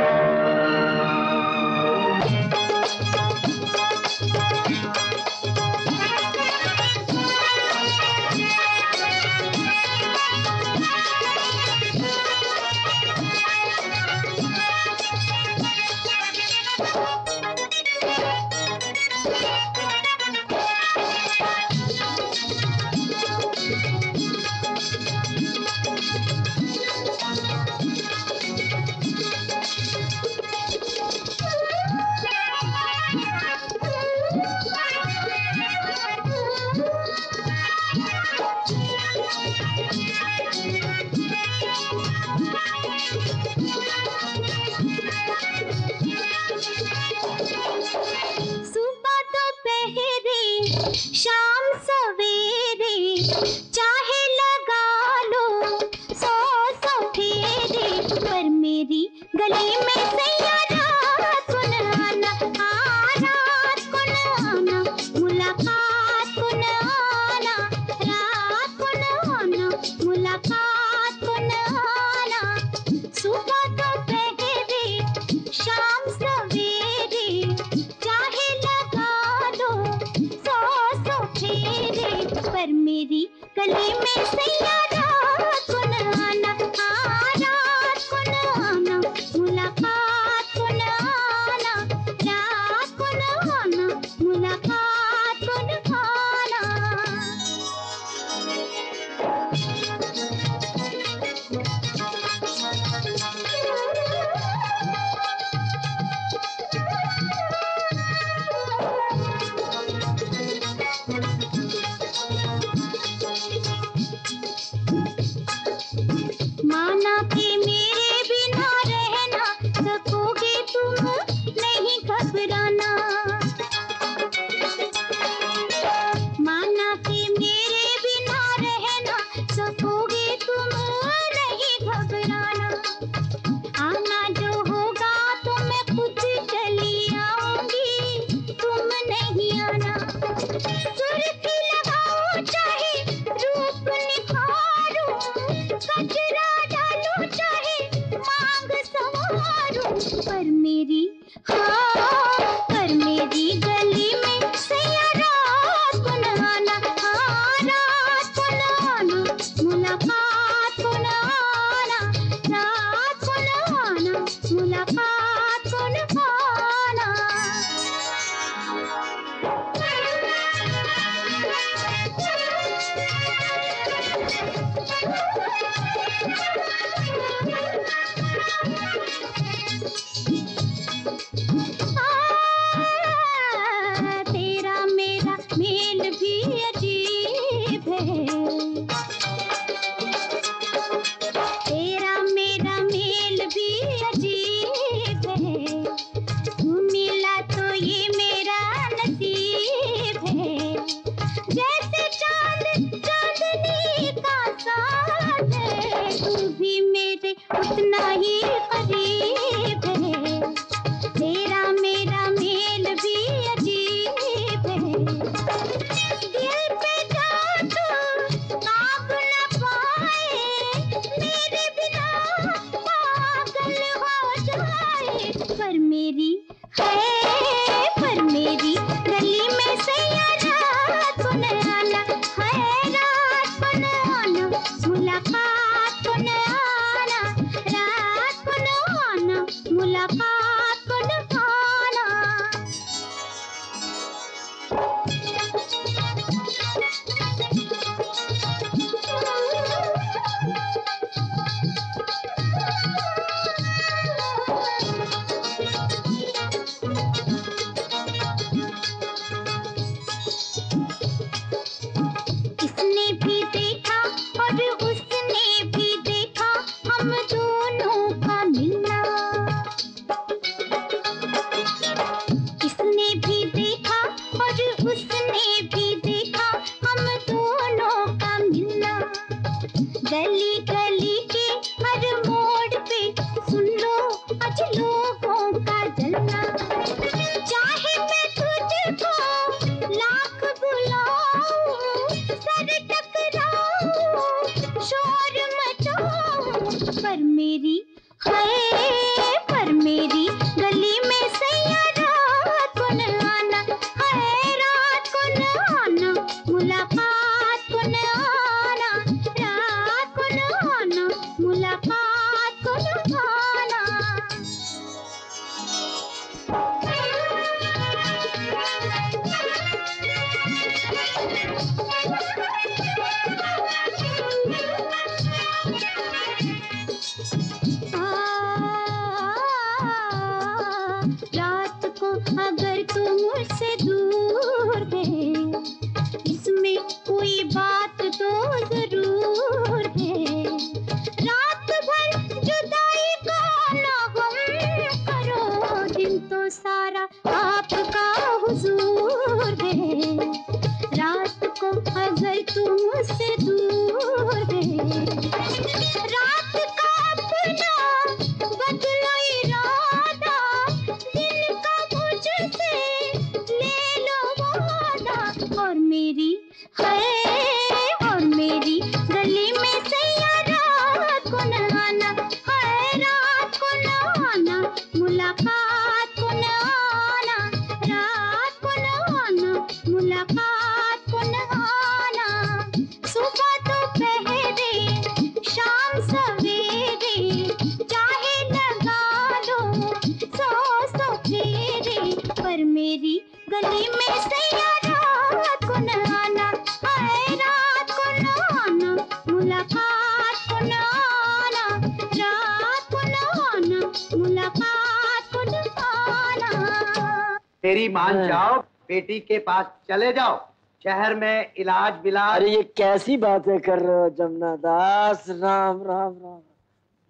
बेटी के पास चले जाओ। शहर में इलाज बिलाज। अरे ये कैसी बातें कर रहे हो जमुना दास? राम राम राम।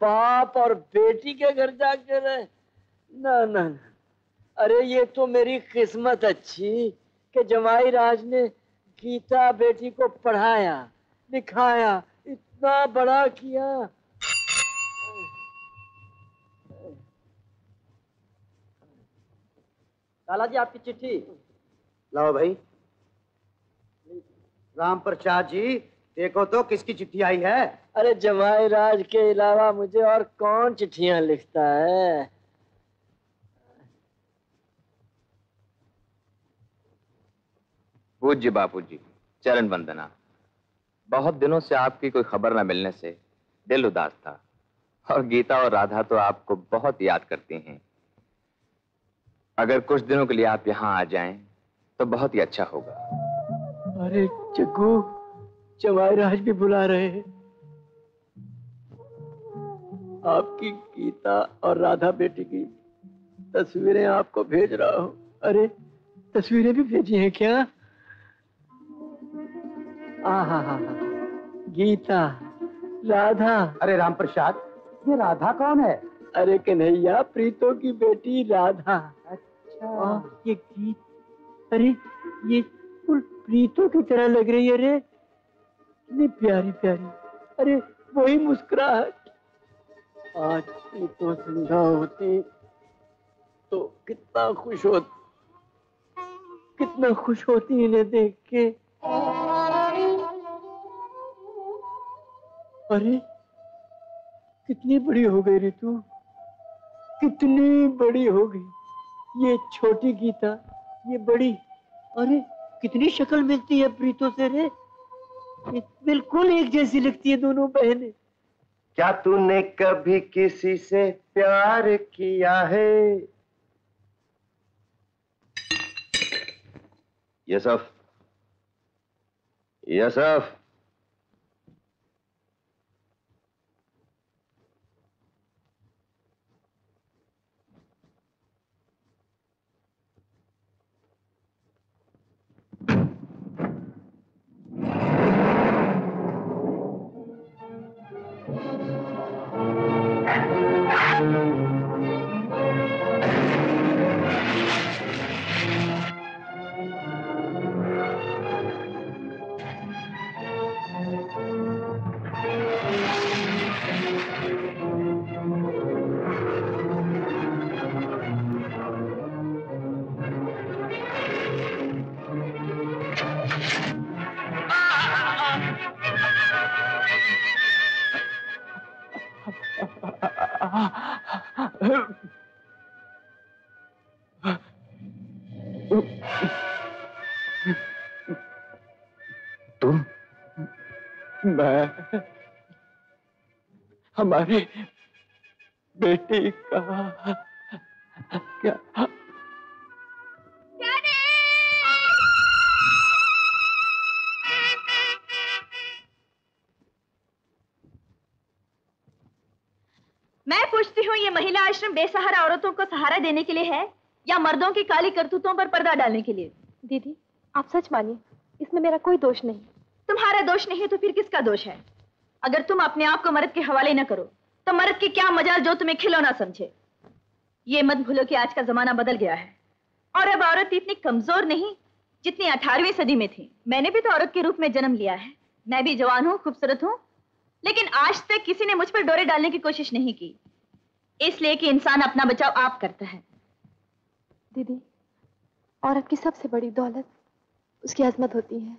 बाप और बेटी के घर जाके रहे। ना ना ना। अरे ये तो मेरी किस्मत अच्छी कि जमाई राज ने गीता बेटी को पढ़ाया लिखाया इतना बड़ा किया। लाला जी आपकी चिट्ठी। लाओ भाई। राम प्रसाद जी देखो तो किसकी चिट्ठी आई है? अरे जमाई राज के अलावा मुझे और कौन चिट्ठियाँ लिखता है? पूज्य बापू जी चरण वंदना। बहुत दिनों से आपकी कोई खबर न मिलने से दिल उदास था और गीता और राधा तो आपको बहुत याद करती हैं। अगर कुछ दिनों के लिए आप यहाँ आ जाएँ तो बहुत ही अच्छा होगा। अरे जमाई राज भी बुला रहे हैं। आपकी गीता और राधा बेटी की तस्वीरें आपको भेज रहा हूँ। अरे तस्वीरें भी भेजी हैं क्या? हाँ हाँ हाँ। गीता राधा। अरे राम प्रसाद ये राधा कौन है? अरे कन्हैया प्रीतो की बेटी राधा। अच्छा। ये गीत अरे, ये फुल प्रीतो की तरह लग रही है रे। कितनी प्यारी प्यारी। अरे, वही मुस्कुराहट। आज प्रीतो ज़िंदा होती तो कितना खुश होती कितना खुश होती इन्हें देख के। अरे, कितनी बड़ी हो गई ऋतु। कितनी बड़ी हो गई। ये छोटी गीता। ये बड़ी। अरे, कितनी शक्ल मिलती है प्रीतो से रे। बिल्कुल एक जैसी लगती है दोनों बहनें। क्या तूने कभी किसी से प्यार किया है? यसफ यसफ हमारी बेटी का क्या? मैं पूछती हूँ ये महिला आश्रम बेसहारा औरतों को सहारा देने के लिए है या मर्दों की काली करतूतों पर पर्दा डालने के लिए? दीदी आप सच मानिए इसमें मेरा कोई दोष नहीं। तुम्हारा दोष नहीं है तो फिर किसका दोष है? अगर तुम अपने आप को मर्द के हवाले न करो तो मर्द की क्या मजाल जो तुम्हें खिलौना समझे? ये मत भूलो कि आज का जमाना बदल गया है। और अब औरत इतनी कमज़ोर नहीं जितनी अठारहवीं सदी में थी। मैंने भी तो औरत के रूप में जन्म लिया है। मैं भी जवान हूँ, खूबसूरत हूँ। लेकिन आज तक किसी ने मुझ पर डोरे डालने की कोशिश नहीं की। इसलिए कि इंसान अपना बचाव आप करता है। दीदी, औरत की सबसे बड़ी दौलत उसकी अजमत होती है।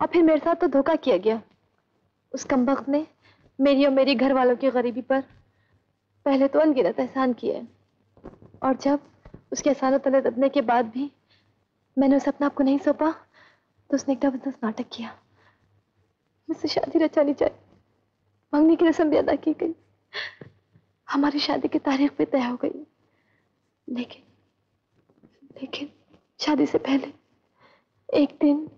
और फिर मेरे साथ तो धोखा किया गया। उस कमबख्त ने मेरी और मेरी घर वालों की गरीबी पर पहले तो अनगिनत एहसान किए और जब उसके एहसानों तले दबने के बाद भी मैंने उसे अपने आप को नहीं सौंपा तो उसने एक ज़बरदस्त नाटक किया। मुझसे शादी रचानी चाहिए। मंगनी की रस्म भी अदा की गई। हमारी शादी की तारीख भी तय हो गई। लेकिन लेकिन शादी से पहले एक दिन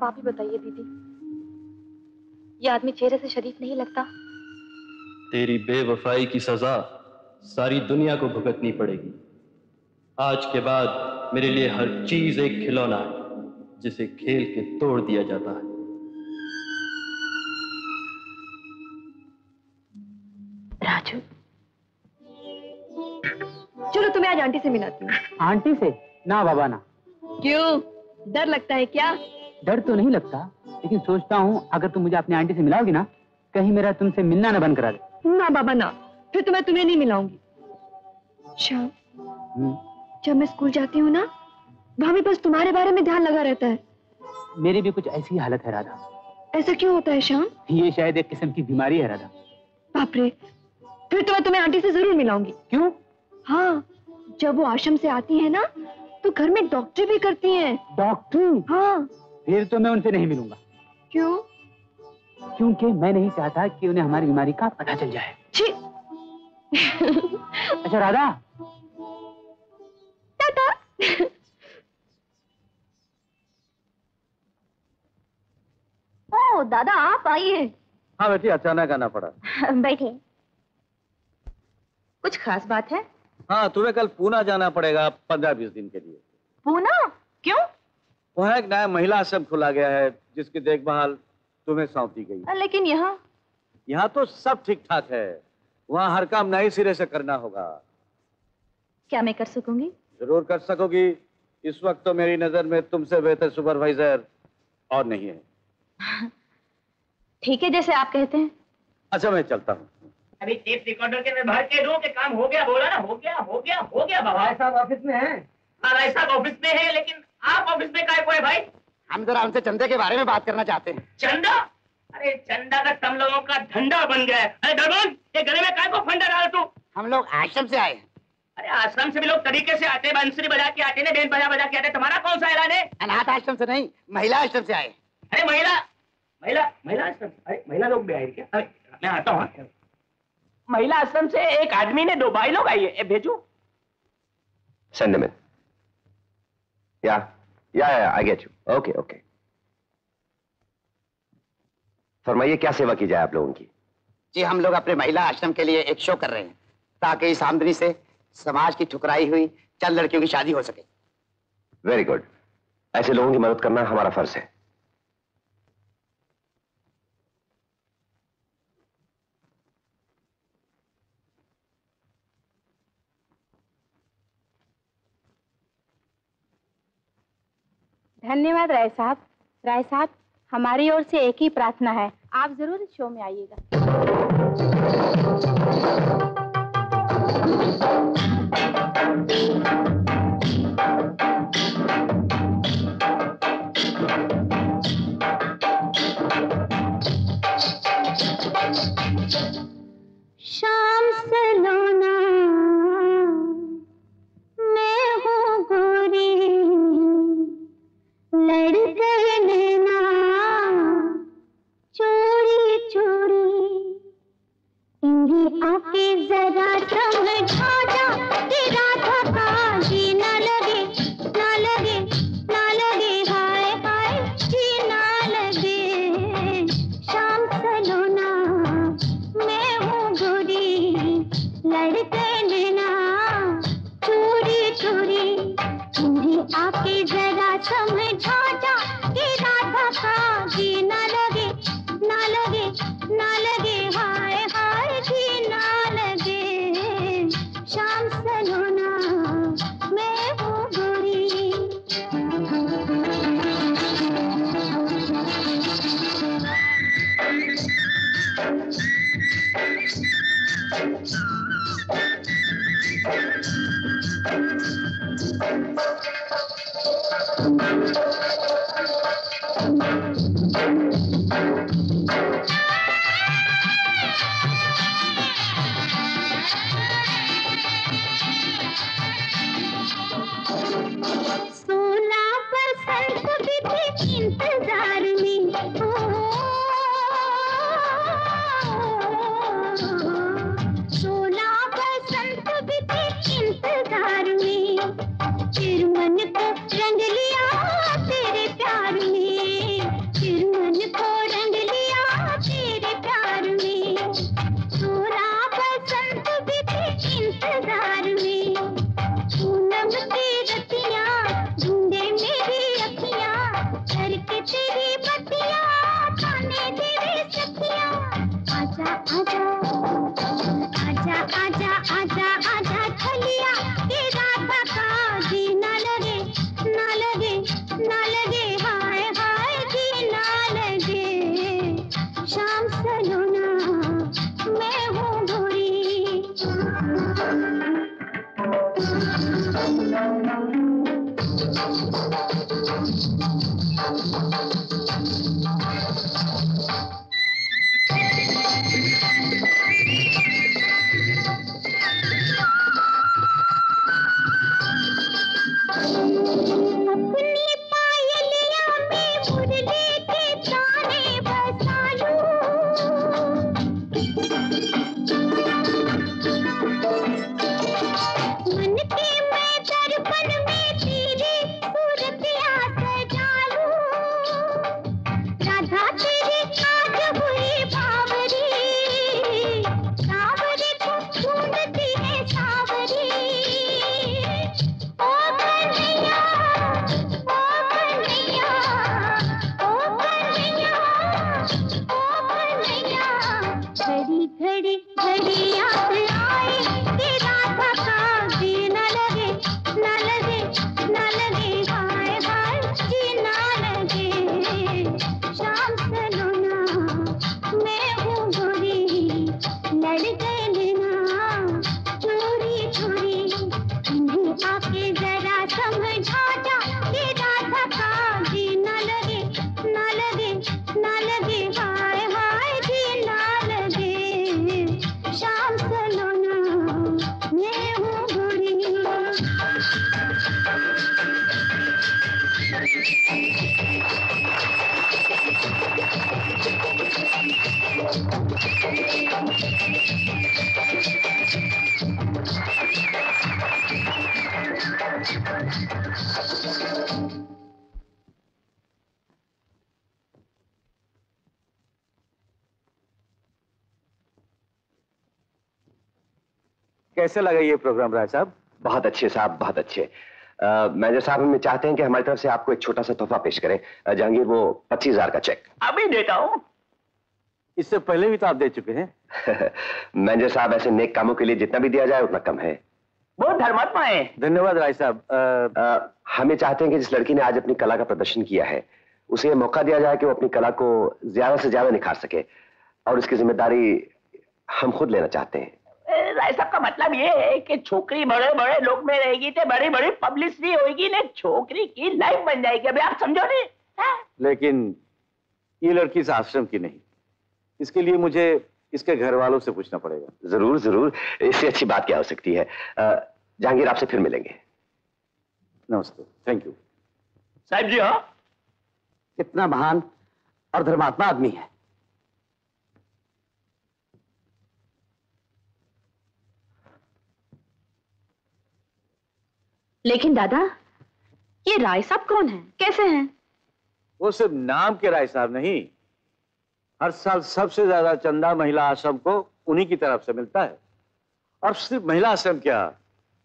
अब आप ही बताइए दीदी। ये आदमी चेहरे से शरीफ नहीं लगता। तेरी बेवफाई की सजा सारी दुनिया को भुगतनी पड़ेगी। आज के बाद मेरे लिए हर चीज़ एक खिलौना है जिसे खेल के तोड़ दिया जाता है। राजू। चलो तुम्हें आज आंटी से मिलाती हूँ। आंटी से? ना बाबा ना। क्यों? डर लगता है क्या? डर तो नहीं लगता लेकिन सोचता हूँ अगर तुम मुझे अपनी आंटी से मिलाओगी ना कहीं मेरा तुमसे मिलना ना बंद करा दे। ना बाबा ना। फिर तो मैं तुम्हें नहीं मिलाऊँगी। श्याम हम्म, जब मैं स्कूल जाती हूँ ना वहाँ भी बस तुम्हारे बारे में ध्यान लगा रहता है। मेरी भी कुछ ऐसी हालत है राधा। ऐसा क्यों होता है श्याम? ये शायद एक किस्म की बीमारी है राधा। बाप रे फिर तो मैं तुम्हें आंटी से ज़रूर मिलाऊँगी। क्यों? हाँ जब वो आश्रम से आती है ना तो घर में डॉक्टरी भी करती हैं। डॉक्टर? हाँ। फिर तो मैं उनसे नहीं मिलूँगा। क्यों? क्योंकि मैं नहीं चाहता कि उन्हें हमारी बीमारी का पता चल जाए। छी! अच्छा राधा। टाटा। ओ दादा आप आइए। हाँ बेटी अचानक आना पड़ा। बैठिए। कुछ खास बात है? हाँ तुम्हें कल पूना जाना पड़ेगा पंद्रह बीस दिन के लिए। पूना? क्यों? वहाँ एक नया महिला आश्रम खोला गया है जिसकी देखभाल तुम्हें सौंपी गई। लेकिन यहाँ? यहाँ तो सब ठीक ठाक है। वहाँ हर काम नए सिरे से करना होगा। क्या मैं कर सकूँगी? ज़रूर कर सकोगी। इस वक्त तो मेरी नज़र में तुमसे बेहतर सुपरवाइजर और नहीं है। ठीक है जैसे आप कहते हैं। अच्छा मैं चलता हूँ। अभी टेप रिकॉर्डर के मैं भर के दूँ कि काम हो गया बोला ना हो गया हो गया हो गया बाबा। साहब ऑफ़िस में है। हाँ भाई साहब ऑफ़िस में है लेकिन आप ऑफ़िस में काय को है भाई? हम जरा उनसे चंदे के बारे में बात करना चाहते हैं। चंदा? अरे चंदा का तुम लोगों का धंधा बन गया है। अरे दरबान ये गले में काय को फंडा डाल तू? हम लोग आश्रम से आए अरे आश्रम से भी लोग तरीके से आते बंसरी बजा के आते ने बेन बजा बजा के आते तुम्हारा कौन सा ऐलान है? अनाथ आश्रम से नहीं महिला आश्रम से आए अरे महिला महिला महिला आश्रम अरे महिला लोग भी आए क्या? अरे मैं आता हूँ महिला आश्रम से एक आदमी ने दो भाई लोग आई है। भेजू। in. Yeah, yeah, yeah, I get you. Okay, okay. फरमाइए क्या सेवा की जाए आप लोगों की? जी हम लोग अपने महिला आश्रम के लिए एक शो कर रहे हैं ताकि इस आमदनी से समाज की ठुकराई हुई चल लड़कियों की शादी हो सके। वेरी गुड ऐसे लोगों की मदद करना हमारा फ़र्ज़ है। धन्यवाद राय साहब। राय साहब, हमारी ओर से एक ही प्रार्थना है। आप ज़रूर शो में आइएगा। कैसे लगा ये प्रोग्राम राय साहब? बहुत अच्छे साहब बहुत अच्छे। मैनेजर साहब हमें चाहते हैं कि हमारी तरफ़ से आपको एक छोटा सा तोहफा पेश करें। जहांगीर वो पच्चीस हज़ार का चेक अभी देता हूँ। इससे पहले भी तो आप दे चुके हैं। मैनेजर साहब ऐसे नेक कामों के लिए जितना भी दिया जाए उतना कम है। वो धर्मात्मा है। धन्यवाद राय साहब। अ, हमें चाहते हैं कि जिस लड़की ने आज अपनी कला का प्रदर्शन किया है उसे ये मौका दिया जाए कि वो अपनी कला को ज़्यादा से ज़्यादा निखार सके। और उसकी ज़िम्मेदारी हम खुद लेना चाहते हैं। राय साहब का मतलब ये है कि छोकरी बड़े बड़े लोग में रहेगी तो बड़ी बड़ी पब्लिसिटी होगी ने छोकरी की लाइफ बन जाएगी। अभी आप समझो नहीं? हाँ? लेकिन ये लड़की इस आश्रम की नहीं। इसके लिए मुझे इसके घर वालों से पूछना पड़ेगा। ज़रूर ज़रूर। इससे अच्छी बात क्या हो। सकती है जहांगीर आपसे फिर मिलेंगे। नमस्ते। थैंक यू साहब जी हाँ? कितना महान और धर्मात्मा आदमी है। लेकिन दादा ये राय साहब कौन है? कैसे हैं? वो सिर्फ़ नाम के राय साहब नहीं हर साल सबसे ज़्यादा चंदा महिला आश्रम को उन्हीं की तरफ़ से मिलता है। और सिर्फ़ महिला आश्रम क्या?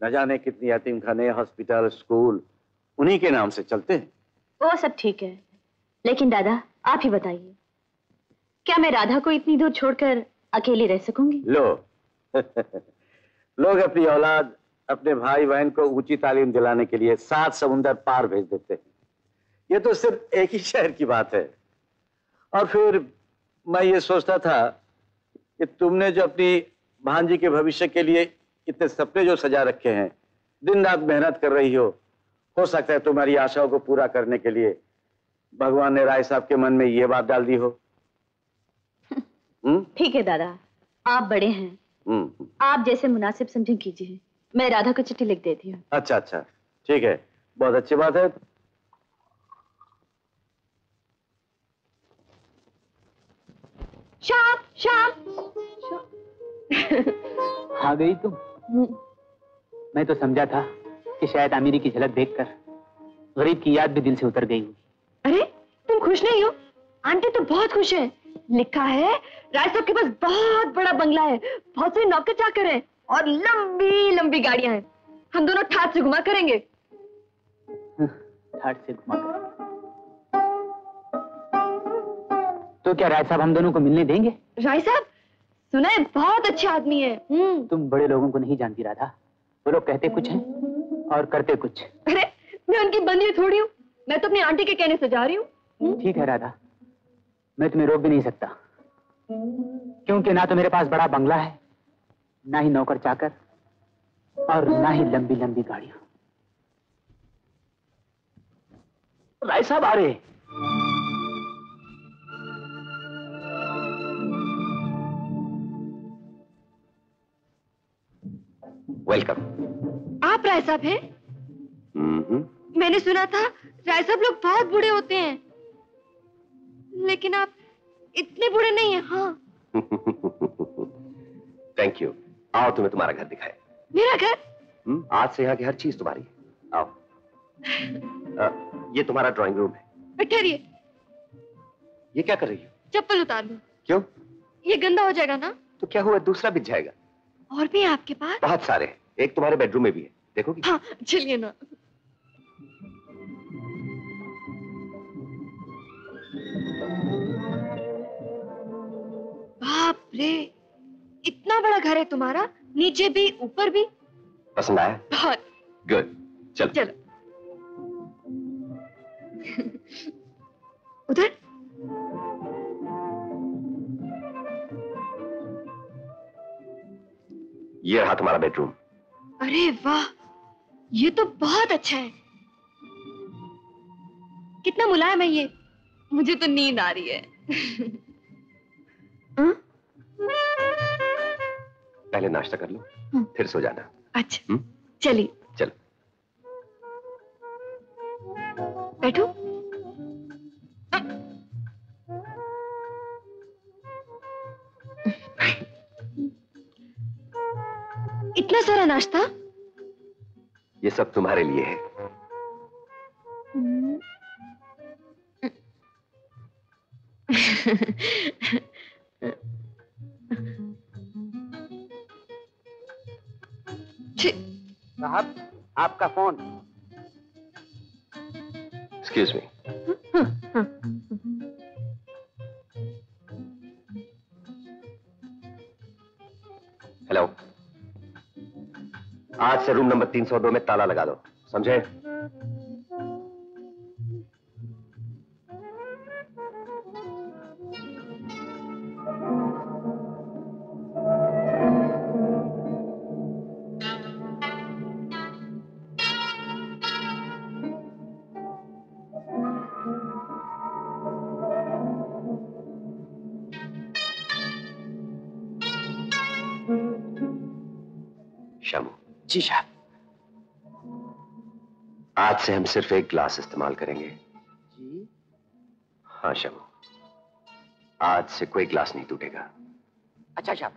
न जाने कितनी यतीम खाने हॉस्पिटल स्कूल उन्हीं के नाम से चलते हैं। वो सब ठीक है। लेकिन दादा आप ही बताइए क्या मैं राधा को इतनी दूर छोड़कर अकेली रह सकूँगी? लो। लोग अपनी औलाद अपने भाई बहन को ऊँची तालीम दिलाने के लिए सात समुंदर पार भेज देते हैं। ये तो सिर्फ़ एक ही शहर की बात है। और फिर मैं ये सोचता था कि तुमने जो अपनी भांजी के भविष्य के लिए इतने सपने जो सजा रखे हैं दिन रात मेहनत कर रही हो हो सकता है तुम्हारी आशाओं को पूरा करने के लिए भगवान ने राय साहब के मन में ये बात डाल दी हो। हम्म ठीक है दादा आप बड़े हैं। हम्म। आप जैसे मुनासिब समझे कीजिए। मैं राधा को चिट्ठी लिख देती हूँ। अच्छा अच्छा। ठीक है। बहुत अच्छी बात है। श्याम श्याम। आ गई तुम? मैं तो समझा था कि शायद आमिरी की झलक देखकर गरीब की याद भी दिल से उतर गई अरे तुम खुश नहीं हो? आंटी तो बहुत खुश है। लिखा है राय साहब के पास बहुत बड़ा बंगला है। बहुत से नौकर चाकर हैं। और लंबी लंबी गाड़ियाँ हैं। हम दोनों ठाट से घुमा करेंगे। ठाट से घुमा तो क्या राय साहब हम दोनों को मिलने देंगे? राय साहब सुना है बहुत अच्छे आदमी है। हम्म। तुम बड़े लोगों को नहीं जानती राधा। वो लोग कहते कुछ हैं और करते कुछ। अरे मैं उनकी बंदी थोड़ी हूँ। मैं तो अपनी आंटी के कहने से जा रही हूँ। ठीक है राधा। मैं तुम्हें रोक भी नहीं सकता। क्योंकि ना तो मेरे पास बड़ा बंगला है ना ही नौकर चाकर और ना ही लंबी लंबी गाड़ियाँ। राय साहब आ रहे वेलकम आप राय साहब हैं? हम्म। मैंने सुना था राय साहब लोग बहुत बुढ़े होते हैं। लेकिन आप इतने बुढ़े नहीं हैं हाँ। थैंक यू आओ तुम्हें तुम्हारा घर दिखाए। मेरा घर? हम्म, आज से यहाँ की हर चीज़ तुम्हारी है। आओ। ये तुम्हारा ड्राइंग रूम है। ठहरिए ये क्या कर रही हो? चप्पल उतार लो। क्यों? ये गंदा हो जाएगा ना? तो क्या हुआ? दूसरा बिछ जाएगा। और भी आपके पास? बहुत सारे हैं। एक तुम्हारे बेडरूम में भी है। देखोगी हाँ चलिए ना। बाप रे! इतना बड़ा घर है तुम्हारा नीचे भी ऊपर भी? पसंद आया? बहुत। गुड चलो। चलो। उधर? ये रहा तुम्हारा बेडरूम अरे वाह! ये तो बहुत अच्छा है। कितना मुलायम है ये। मुझे तो नींद आ रही है? पहले नाश्ता कर लो फिर सो जाना। अच्छा। हम्म? चलिए। चलो। बैठो। इतना सारा नाश्ता? ये सब तुम्हारे लिए है। साहब आपका फ़ोन। एक्सक्यूज मी हेलो आज से रूम नंबर 302 में ताला लगा दो समझे? जी साहब आज से हम सिर्फ़ एक ग्लास इस्तेमाल करेंगे। जी। हाँ शाह आज से कोई ग्लास नहीं टूटेगा। अच्छा साहब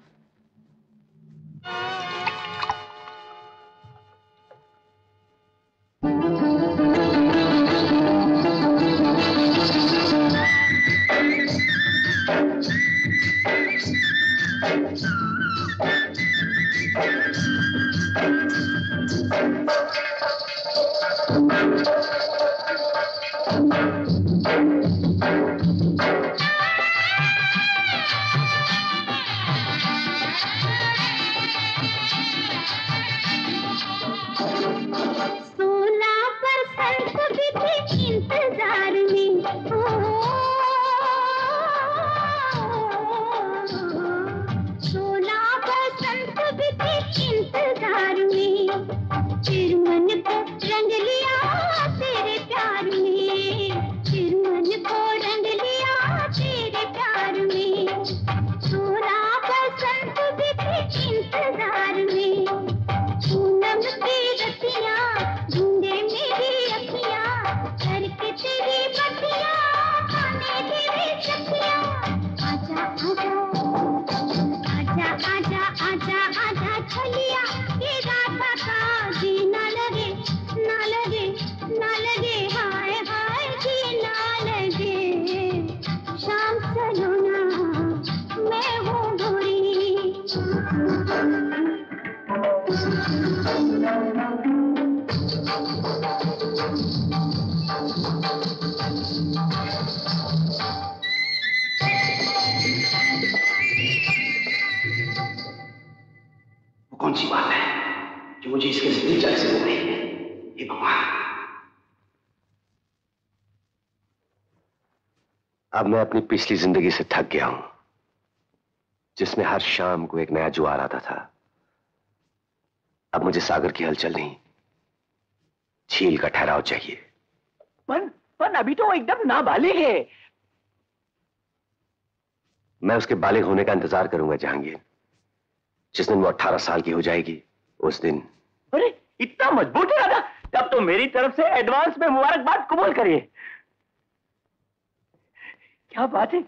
अपनी पिछली ज़िंदगी से थक गया हूँ जिसमें हर शाम को एक नया जुआर आता था। अब मुझे सागर की हलचल नहीं झील का ठहराव चाहिए। पर पर अभी तो वो एकदम नाबालिग है। मैं उसके बालिग होने का इंतज़ार करूँगा जहांगीर। जिस दिन वो अट्ठारह साल की हो जाएगी उस दिन। अरे इतना मज़बूत है राधा तब तो मेरी तरफ़ से एडवांस में मुबारकबाद कबूल करिए। क्या बात है?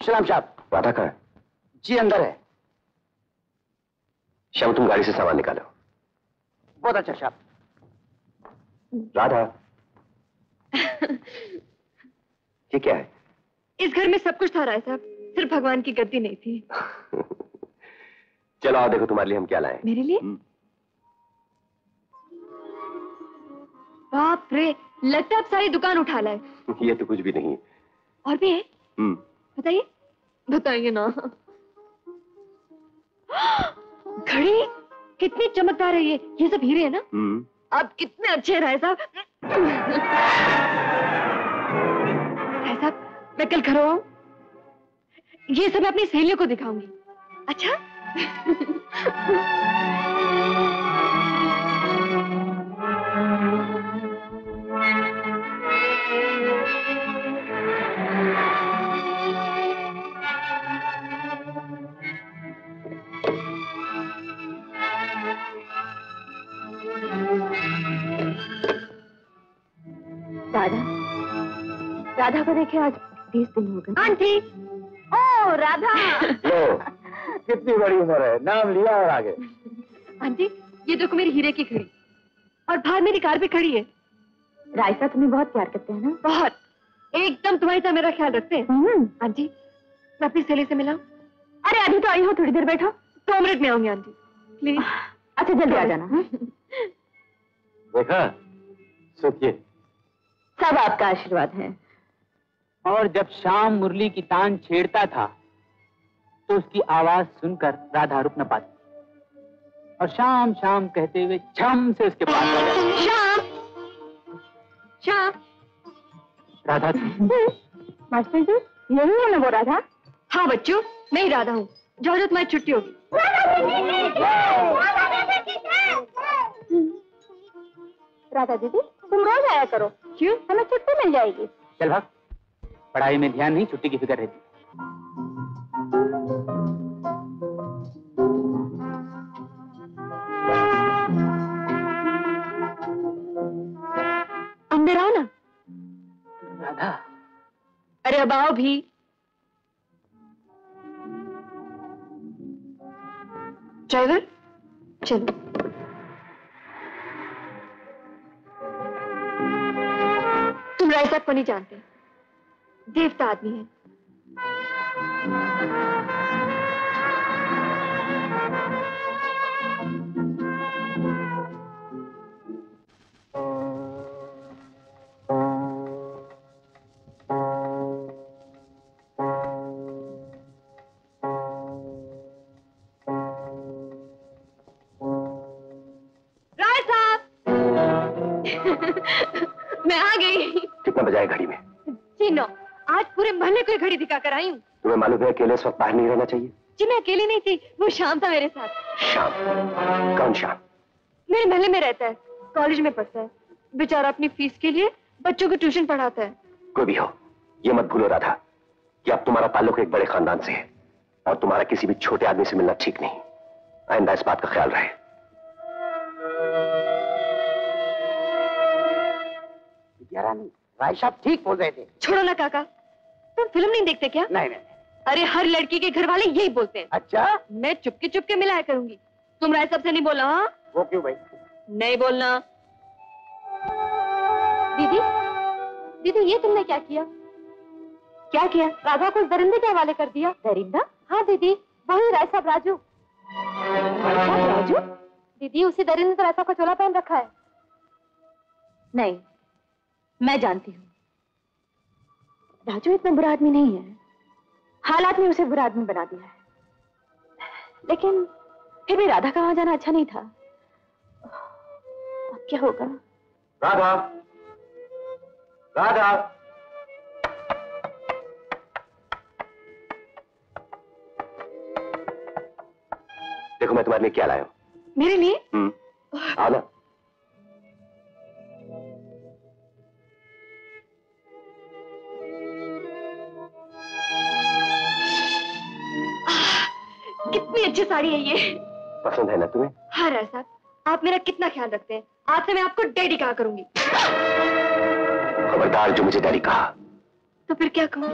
श्याम साहब राधा कहाँ है जी अंदर है। श्याम तुम गाड़ी से सामान निकालो। बहुत अच्छा साहब राधा। ये क्या है? इस घर में सब कुछ था राय साहब सिर्फ़ भगवान की गद्दी नहीं थी। चलो आओ देखो तुम्हारे लिए हम क्या लाए। मेरे लिए? बाप रे लगता है आप सारी दुकान उठा लाए। ये तो कुछ भी नहीं है। और भी है? हम्म, बताइए। बताइए ना। घड़ी कितनी चमकदार है ये। ये सब हीरे है ना? हम्म। आप कितने अच्छे हैं राय साहब। राय साहब मैं कल घर आऊँ। ये सब मैं अपनी सहेलियों को दिखाऊँगी। अच्छा? राधा। राधा को देखे आज बीस दिन हो गए। आंटी! ओ राधा! लो कितनी बड़ी उम्र है नाम लिया और आगे। आंटी ये देखो मेरी हीरे की घड़ी। और बाहर मेरी कार भी खड़ी है। रायसा तुम्हें बहुत प्यार करते हैं ना? बहुत। एकदम तुम्हारी तरह मेरा ख्याल रखते हैं। आंटी मैं अपनी सहेली से मिला अरे अभी तो आई हो थोड़ी देर बैठो। दो मिनट में आऊँगी आंटी। प्लीज़ अच्छा जल्दी आ जाना हाँ? देखा? सुखिए सब आपका आशीर्वाद है। और जब शाम मुरली की तान छेड़ता था तो उसकी आवाज़ सुनकर राधा रुक न पाती। और शाम शाम कहते हुए छम से उसके पास श्याम! श्याम! राधा मास्टर जी यही है ना वो राधा? हाँ बच्चों मैं ही राधा हूँ। जाओ जाओ तुम्हारी छुट्टी होगी। राधा दीदी तुम रोज आया करो। क्यों? हमें छुट्टी मिल जाएगी। चल भाग। पढ़ाई में ध्यान नहीं छुट्टी की फ़िक्र रहती। अंदर आओ ना। राधा। अरे अब आओ भी। ड्राइवर? चलो। तुम को नहीं जानते। देवता आदमी है। बजाए घड़ी में। चीनो आज पूरे मोहल्ले को घड़ी दिखा कर आई हूँ। तुम्हें मालूम है अकेले इस वक्त बाहर नहीं रहना चाहिए? जी मैं अकेली नहीं थी वो शाम था मेरे साथ। शाम? कौन शाम? मेरे मोहल्ले में रहता है कॉलेज में पढ़ता है। बेचारा अपनी फ़ीस के लिए बच्चों को ट्यूशन पढ़ाता है। कोई भी हो ये मत भूलो राधा कि अब तुम्हारा ताल्लुक एक बड़े खानदान से है और तुम्हारा किसी भी छोटे आदमी से मिलना ठीक नहीं। आइंदा इस बात का ख्याल रहे। रानी राय साहब ठीक बोल रहे थे। छोड़ो ना काका तुम फ़िल्म नहीं देखते क्या? नहीं नहीं अरे हर लड़की के घर वाले यही बोलते हैं। अच्छा? मैं चुपके चुपके मिलाया करूँगी। तुम राय साहब से नहीं बोला हाँ? वो क्यों भाई? नहीं बोलना। दीदी दीदी ये तुमने क्या किया? क्या किया? राधा को दरिंदे के हवाले कर दिया? दरिंदा? हाँ दीदी वही राय साहब राजू। राजू? दीदी उसी दरिंदे तो राय साहब का चोला पहन रखा है। नहीं मैं जानती हूँ। राजू इतना बुरा आदमी नहीं है। हालात ने उसे बुरा आदमी बना दिया है। लेकिन फिर भी राधा का वहाँ जाना अच्छा नहीं था। अब क्या होगा? राधा। राधा। देखो मैं तुम्हारे लिए क्या लाया हूँ। मेरे लिए? हम्म। आओ ना कितनी अच्छी साड़ी है ये। पसंद है ना तुम्हें? हाँ राय साहब आप मेरा कितना ख्याल रखते हैं। आज से मैं आपको डैडी कहा करूँगी। खबरदार जो मुझे डैडी कहा। तो फिर क्या कहूँ?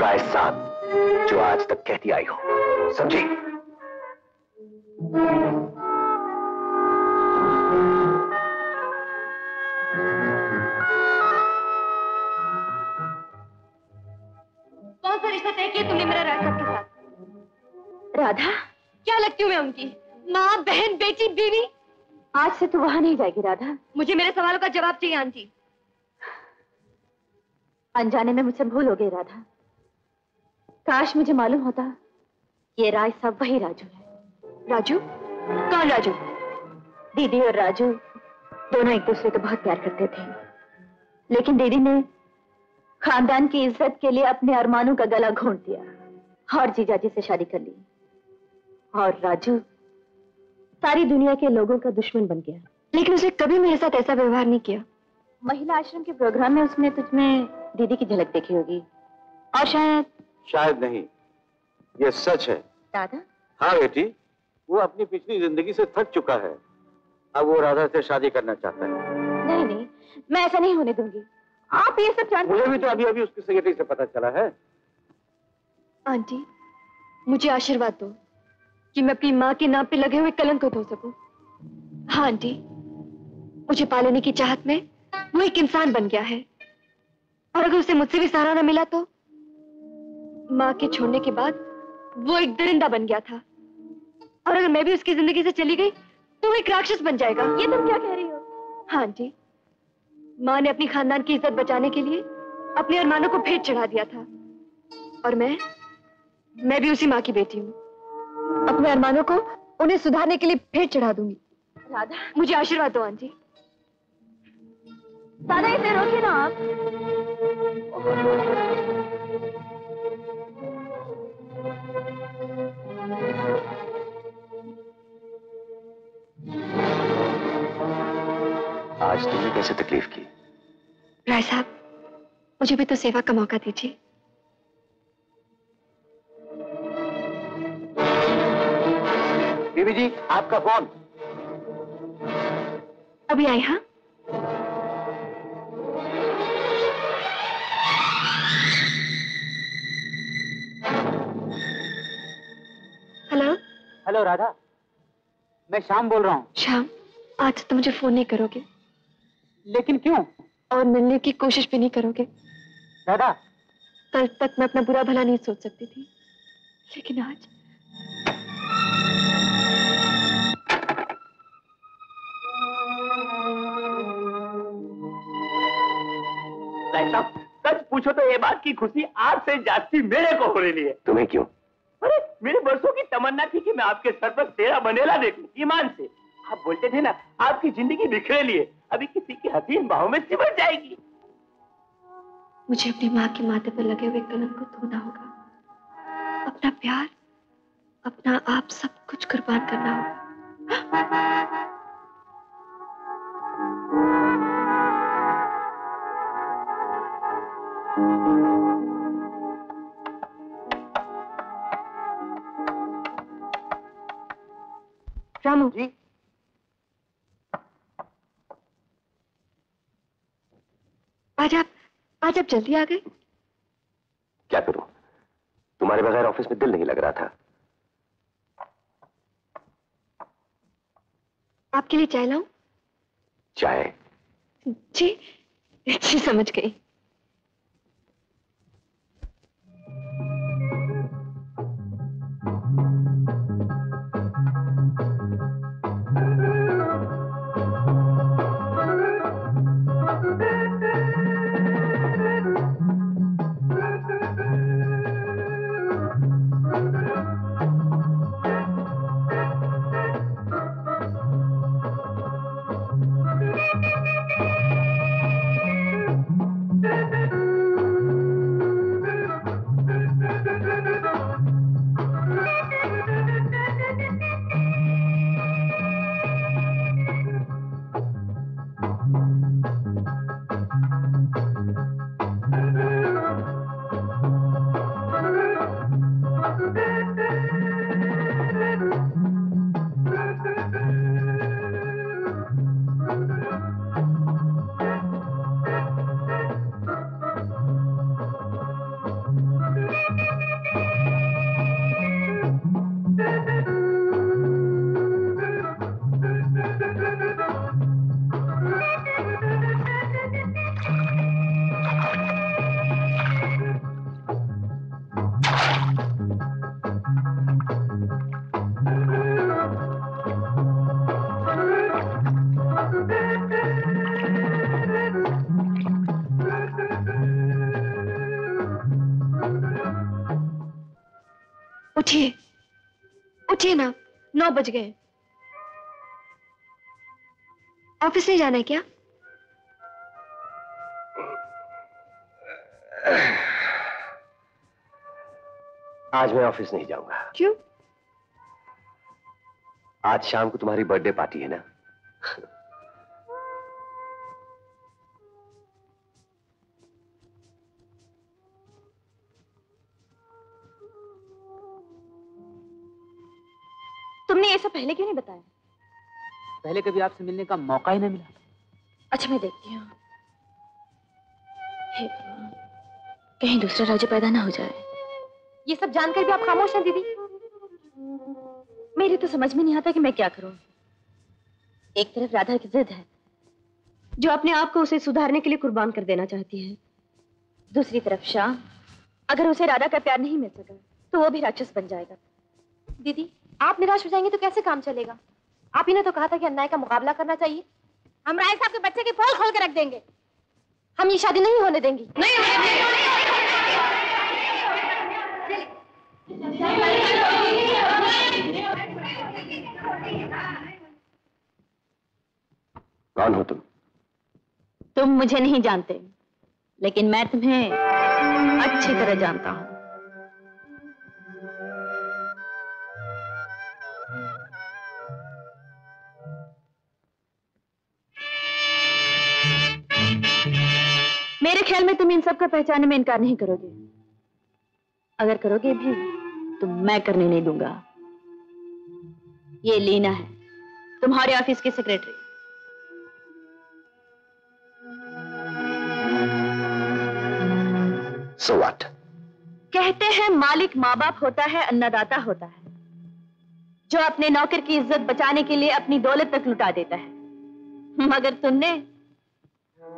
राय साहब जो आज तक कहती आई हो समझी? कौन सा रिश्ता तय किया तुमने मेरा राय साहब के राधा। क्या लगती हूँ मैं उनकी? माँ बहन बेटी बीवी? आज से तू वहाँ नहीं जाएगी राधा। मुझे मेरे सवालों का जवाब चाहिए आंटी। अनजाने में मुझसे भूल हो गई राधा। काश मुझे मालूम होता ये राय साहब वही राजू है। राजू? कौन राजू? दीदी और राजू दोनों एक दूसरे को बहुत प्यार करते थे। लेकिन दीदी ने खानदान की इज़्ज़त के लिए अपने अरमानों का गला घोंट दिया और जीजाजी से शादी कर ली। और राजू सारी दुनिया के लोगों का दुश्मन बन गया। लेकिन उसने कभी मेरे साथ ऐसा व्यवहार नहीं किया। महिला आश्रम के प्रोग्राम में उसने तुझमें दीदी की झलक देखी होगी। और शायद शायद नहीं। ये सच है। दादा? हाँ बेटी। वो अपनी पिछली ज़िंदगी से थक चुका है। अब वो राधा से शादी करना चाहता है। नहीं नहीं। मैं ऐसा नहीं होने दूँगी। आप ये सब जानते मुझे भी तो अभी अभी उसकी सेक्रेटरी से पता चला है। आंटी मुझे आशीर्वाद दो। कि मैं अपनी माँ के नाम पे लगे हुए कलंक को धो सकूँ। हाँ आंटी। मुझे पालने की चाहत में वो एक इंसान बन गया है। और अगर उसे मुझसे भी सहारा न मिला तो? माँ के छोड़ने के बाद वो एक दरिंदा बन गया था। और अगर मैं भी उसकी ज़िंदगी से चली गई तो वो एक राक्षस बन जाएगा। ये तुम क्या कह रही हो? हाँ आंटी। माँ ने अपनी खानदान की इज़्ज़त बचाने के लिए अपने अरमानों को भेंट चढ़ा दिया था। और मैं मैं भी उसी माँ की बेटी हूँ। अपने अरमानों को उन्हें सुधारने के लिए फिर चढ़ा दूँगी। राधा मुझे आशीर्वाद दो आंटी। दादा इसे रोकिए ना आप। आज तुमने कैसे तकलीफ़ की? राय साहब मुझे भी तो सेवा का मौका दीजिए। बीबी जी आपका फ़ोन। अभी आई हाँ? Hello hello Radha. मैं श्याम बोल रहा हूँ। श्याम आज तो मुझे फ़ोन नहीं करोगे। लेकिन क्यों? और मिलने की कोशिश भी नहीं करोगे। राधा। कल तक मैं अपना बुरा भला नहीं सोच सकती थी। लेकिन आज भाई साहब सच पूछो तो ये बात की खुशी आज से जास्ती मेरे को हो रही है। तुम्हें क्यों? अरे मेरे वर्षों की तमन्ना थी कि मैं आपके सर पर तेरा बनेला देखूँ ईमान से। आप बोलते थे ना आपकी ज़िंदगी बिखरे लिए अभी किसी की हसीन बाहों में सिमट जाएगी। मुझे अपनी माँ के माथे पर लगे हुए कलंक को धोना होगा। अपना प्यार अपना आप सब कुछ कुर्बान करना होगा। रामू। जी। आज आप आज आप जल्दी आ गए? क्या करूँ? तुम्हारे बगैर ऑफ़िस में दिल नहीं लग रहा था। आपके लिए चाय लाऊं? चाय? जी जी समझ गई। ना बज गए ऑफ़िस नहीं जाना है क्या? आज मैं ऑफ़िस नहीं जाऊँगा। क्यों? आज शाम को तुम्हारी बर्थडे पार्टी है ना? तुमने ये सब पहले क्यों नहीं बताया? पहले कभी आपसे मिलने का मौका ही नहीं मिला। अच्छा मैं देखती हूँ। कहीं दूसरा राजू पैदा ना हो जाए। ये सब जानकर भी आप खामोश हैं दीदी। मेरी तो समझ में नहीं आता कि मैं क्या करूँ। एक तरफ़ राधा की जिद है जो अपने आप को उसे सुधारने के लिए कुर्बान कर देना चाहती है। दूसरी तरफ़ शाह अगर उसे राधा का प्यार नहीं मिल सका तो वो भी राक्षस बन जाएगा। दीदी आप निराश हो जाएँगे तो कैसे काम चलेगा? आप ही ने तो कहा था कि अन्याय का मुकाबला करना चाहिए। हम राय साहब के बच्चे की पोल खोल के रख देंगे। हम ये शादी नहीं होने देंगी। नहीं कौन हो तुम? तुम मुझे नहीं जानते लेकिन मैं तुम्हें अच्छी तरह जानता हूँ। में तुम इन सब का पहचानने में इनकार नहीं करोगे। अगर करोगे भी तो मैं करने नहीं दूँगा। ये लीना है तुम्हारे ऑफ़िस की सेक्रेटरी सो व्हाट कहते हैं मालिक माँ बाप होता है अन्नदाता होता है। जो अपने नौकर की इज़्ज़त बचाने के लिए अपनी दौलत तक लुटा देता है। मगर तुमने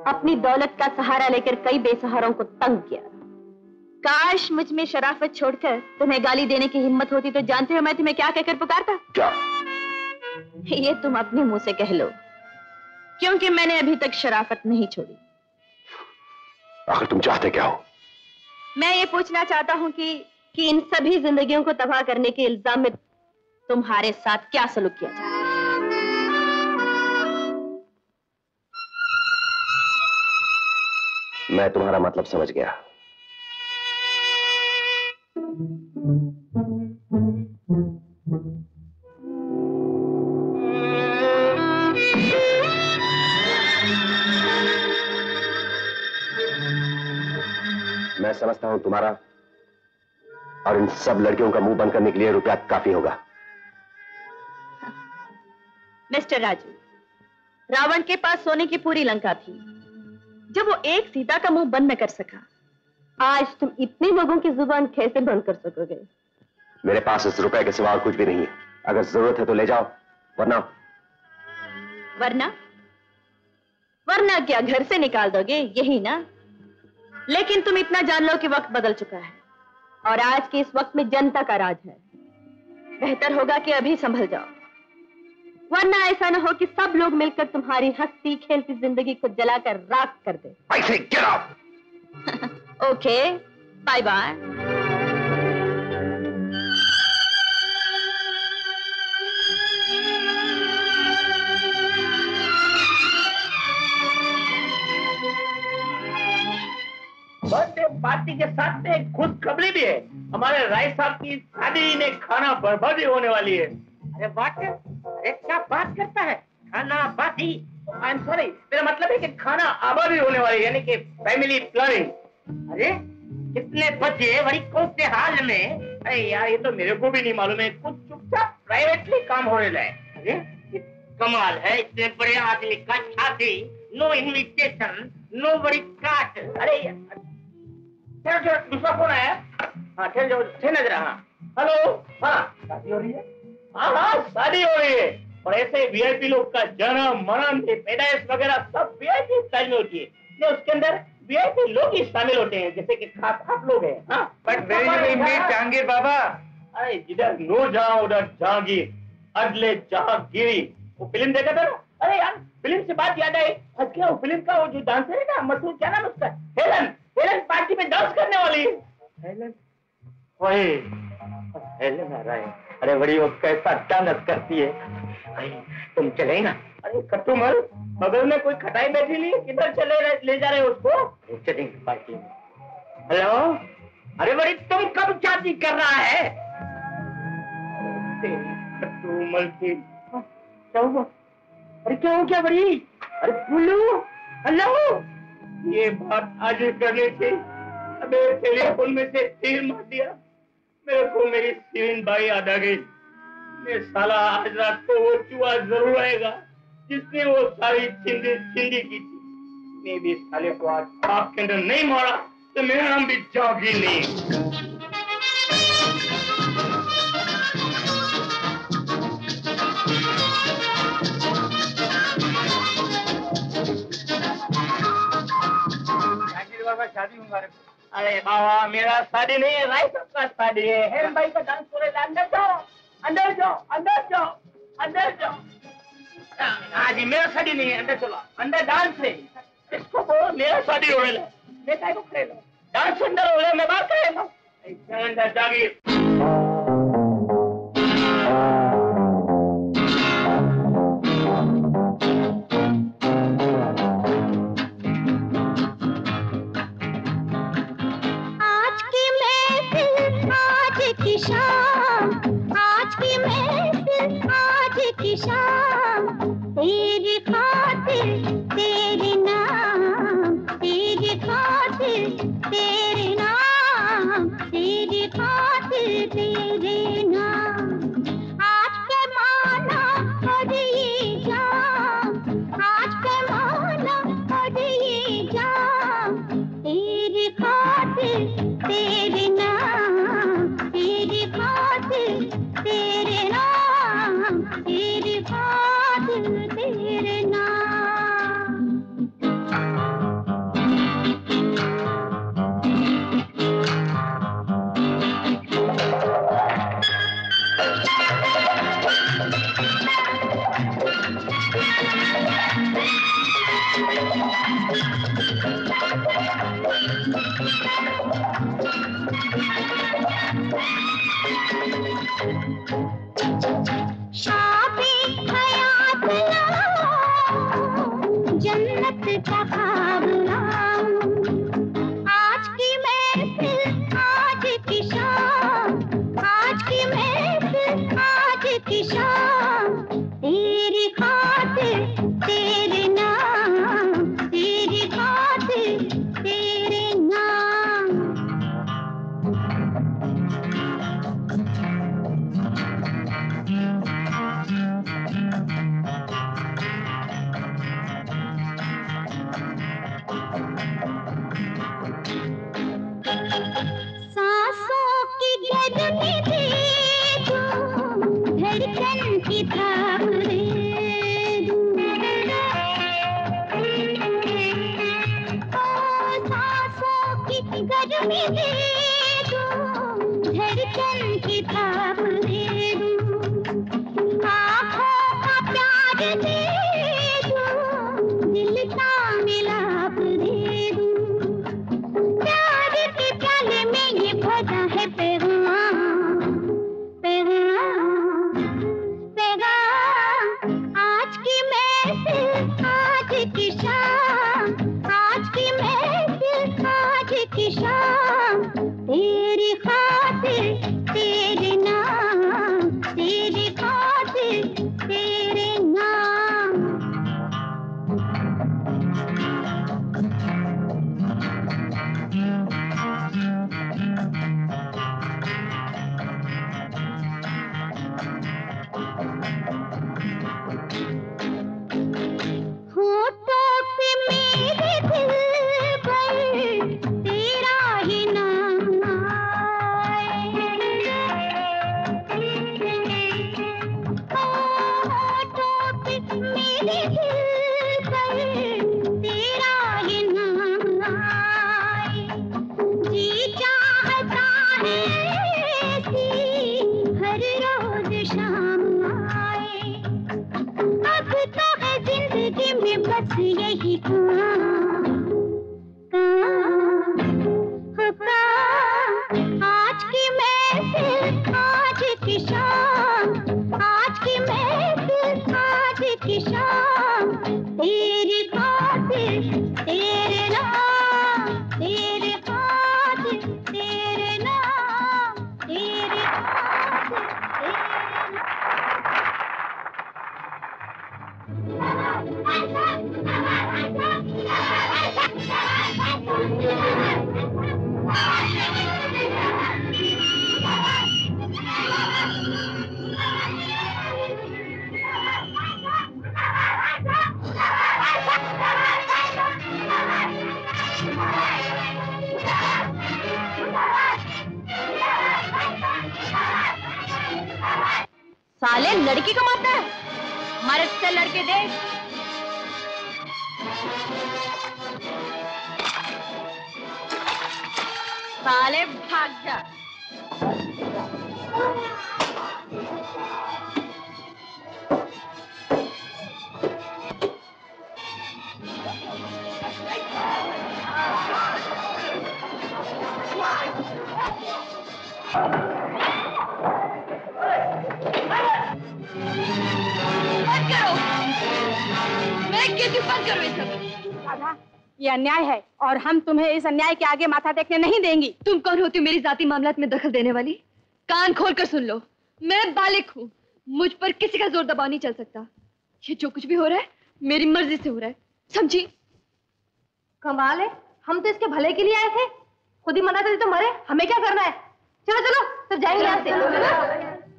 अपनी दौलत का सहारा लेकर कई बेसहारों को तंग किया। काश मुझमें शराफत छोड़कर तुम्हें गाली देने की हिम्मत होती तो जानते हो मैं तुम्हें क्या कहकर पुकारता? क्या? ये तुम अपने मुँह से कह लो क्योंकि मैंने अभी तक शराफत नहीं छोड़ी। आखिर तुम चाहते क्या हो? मैं ये पूछना चाहता हूँ कि कि इन सभी जिंदगियों को तबाह करने के इल्ज़ाम में तुम्हारे साथ क्या सलूक किया जाए? मैं तुम्हारा मतलब समझ गया। मैं समझता हूँ तुम्हारा और इन सब लड़कियों का मुँह बंद करने के लिए रुपया काफ़ी होगा। मिस्टर राजू, रावण के पास सोने की पूरी लंका थी। जब वो एक सीता का मुँह बंद न कर सका आज तुम इतने लोगों की ज़ुबान कैसे बंद कर सकोगे? मेरे पास इस रुपए के सिवा और कुछ भी नहीं है। अगर ज़रूरत है तो ले जाओ वरना। वरना? वरना क्या घर से निकाल दोगे? यही ना? लेकिन तुम इतना जान लो कि वक्त बदल चुका है और आज के इस वक्त में जनता का राज है। बेहतर होगा कि अभी संभल जाओ। वरना ऐसा न हो कि सब लोग मिलकर तुम्हारी हंसती खेलती ज़िंदगी को जलाकर राख कर दे। Okay bye bye birthday party के साथ में एक खुशखबरी भी है। हमारे राय साहब की शादी ने खाना बर्बादी होने वाली है। अरे बात अरे क्या बात करता है? खाना आबादी आई एम सॉरी मेरा मतलब है कि खाना आबादी होने वाली, यानी कि फैमिली प्लानिंग अरे, कितने बच्चे बड़ी कौन से हाल में, अरे यार, ये तो मेरे को भी नहीं मालूम है, कुछ चुपचाप प्राइवेटली काम हो रहा है। अरे कमाल है, इतने बड़े आदमी का शादी नो इनविटेशन नो बड़ी काट। अरे दूसरा फ़ोन आया। हाँ ठहर जाओ, ठहर नज़र हाँ। हेलो हाँ शादी हो रही है। हाँ हाँ शादी हो रही है। और ऐसे वीआईपी लोग का जन्म मरण पैदाइश वगैरह सब वीआईपी स्टाइल में होती है। उसके अंदर वीआईपी लोग ही शामिल होते हैं जैसे कि खास आप लोग हैं। हाँ जहांगीर बाबा? अरे जिधर नो जहाँ उधर जहांगीर। अगले जहांगीरी। वो फ़िल्म देखा था ना? अरे यार फ़िल्म से बात याद आई। क्या वो फ़िल्म का वो जो डांसर है ना मशहूर क्या नाम उसका? हेलन हेलन पार्टी में डांस करने वाली। हेलन हेलन आ रहा है अरे बड़ी वो कैसा डांस करती है? तुम चले ना। अरे कट्टू मल बगल में कोई खटाई बैठी है, किधर चले रहे, ले जा रहे हो उसको चलेंगे पार्टी में। हेलो? अरे बड़ी तुम कब शादी कर रहा है? क्या हुआ? अरे क्या हो क्या बड़ी? अरे फूलू हेलो? ये बात आज करनी थी अबे टेलीफोन में से तीर मार दिया। मेरे को मेरी सीरिन बाई याद आ गई। मैं साला आज रात को वो चूहा ज़रूर आएगा, जिसने वो सारी छिंदी छिंदी की थी। मैं भी साले को आज पाप के अंदर नहीं मारा तो मेरा नाम भी जागी नहीं। शादी मुबारक। अरे बाबा, मेरा शादी नहीं है राय सबका शादी है। हेम भाई का डांस पूरे अंदर जाओ अंदर जाओ अंदर जाओ अंदर जाओ। हाँ जी, मेरा शादी नहीं है, अंदर चलो, अंदर डांस है। इसको बोलो, मेरा शादी हो रहा है। मैं को करे डांस अंदर हो रहा है, मैं बात करेगा अंदर जागी अन्याय के आगे माथा टेकने नहीं देंगी। तुम कौन होती हो मेरी जाति मामलात में दखल देने वाली? कान खोल कर सुन लो। मैं बालिक हूँ। मुझ पर किसी का ज़ोर दबाव नहीं चल सकता। ये जो कुछ भी हो रहा है मेरी मर्ज़ी से हो रहा है। समझी? कमाल है। हम तो इसके भले के लिए आए थे। खुद ही मना करे तो मरे। हमें क्या करना है? चलो चलो। सब जाएँगे यहाँ से।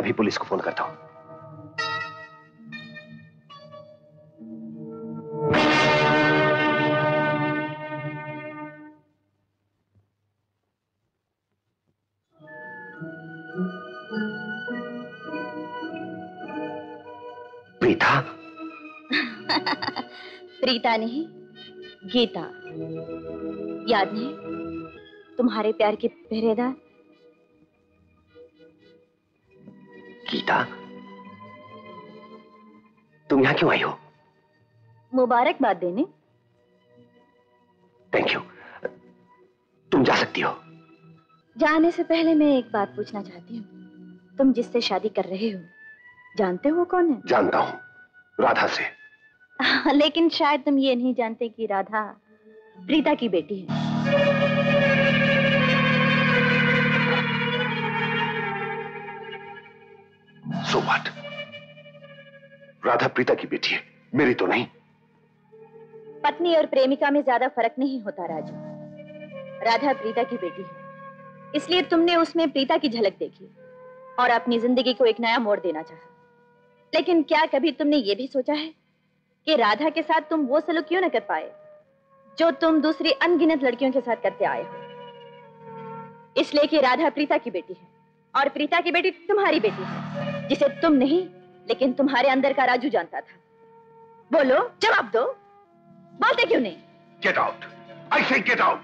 मैं भी पुलिस को फ़ोन करता हूँ। प्रीता? प्रीता नहीं, गीता। याद नहीं? तुम्हारे प्यार के पहरेदार गीता तुम यहाँ क्यों आई हो? मुबारकबाद देने। थैंक यू तुम जा सकती हो। जाने से पहले मैं एक बात पूछना चाहती हूँ। तुम जिससे शादी कर रहे हो जानते हो कौन है? जानता हूँ। राधा से। लेकिन शायद तुम ये नहीं जानते कि राधा प्रीता की बेटी है। सो व्हाट राधा प्रीता की बेटी है। मेरी तो नहीं। पत्नी और प्रेमिका में ज़्यादा फ़र्क नहीं होता, राजू। राधा प्रीता की बेटी है। इसलिए तुमने उसमें प्रीता की झलक देखी और अपनी ज़िंदगी को एक नया मोड़ देना चाहा। लेकिन क्या कभी तुमने ये भी सोचा है कि राधा के साथ तुम वो सलूक क्यों न कर पाए, जो तुम दूसरी अनगिनत लड़कियों के साथ करते आए हो? इसलिए कि राधा प्रीता की बेटी है और प्रीता की बेटी तुम्हारी बेटी है। जिसे तुम नहीं, लेकिन तुम्हारे अंदर का राजू जानता था। बोलो, जवाब दो। बोलते क्यों नहीं? गेट आउट आई से गेट आउट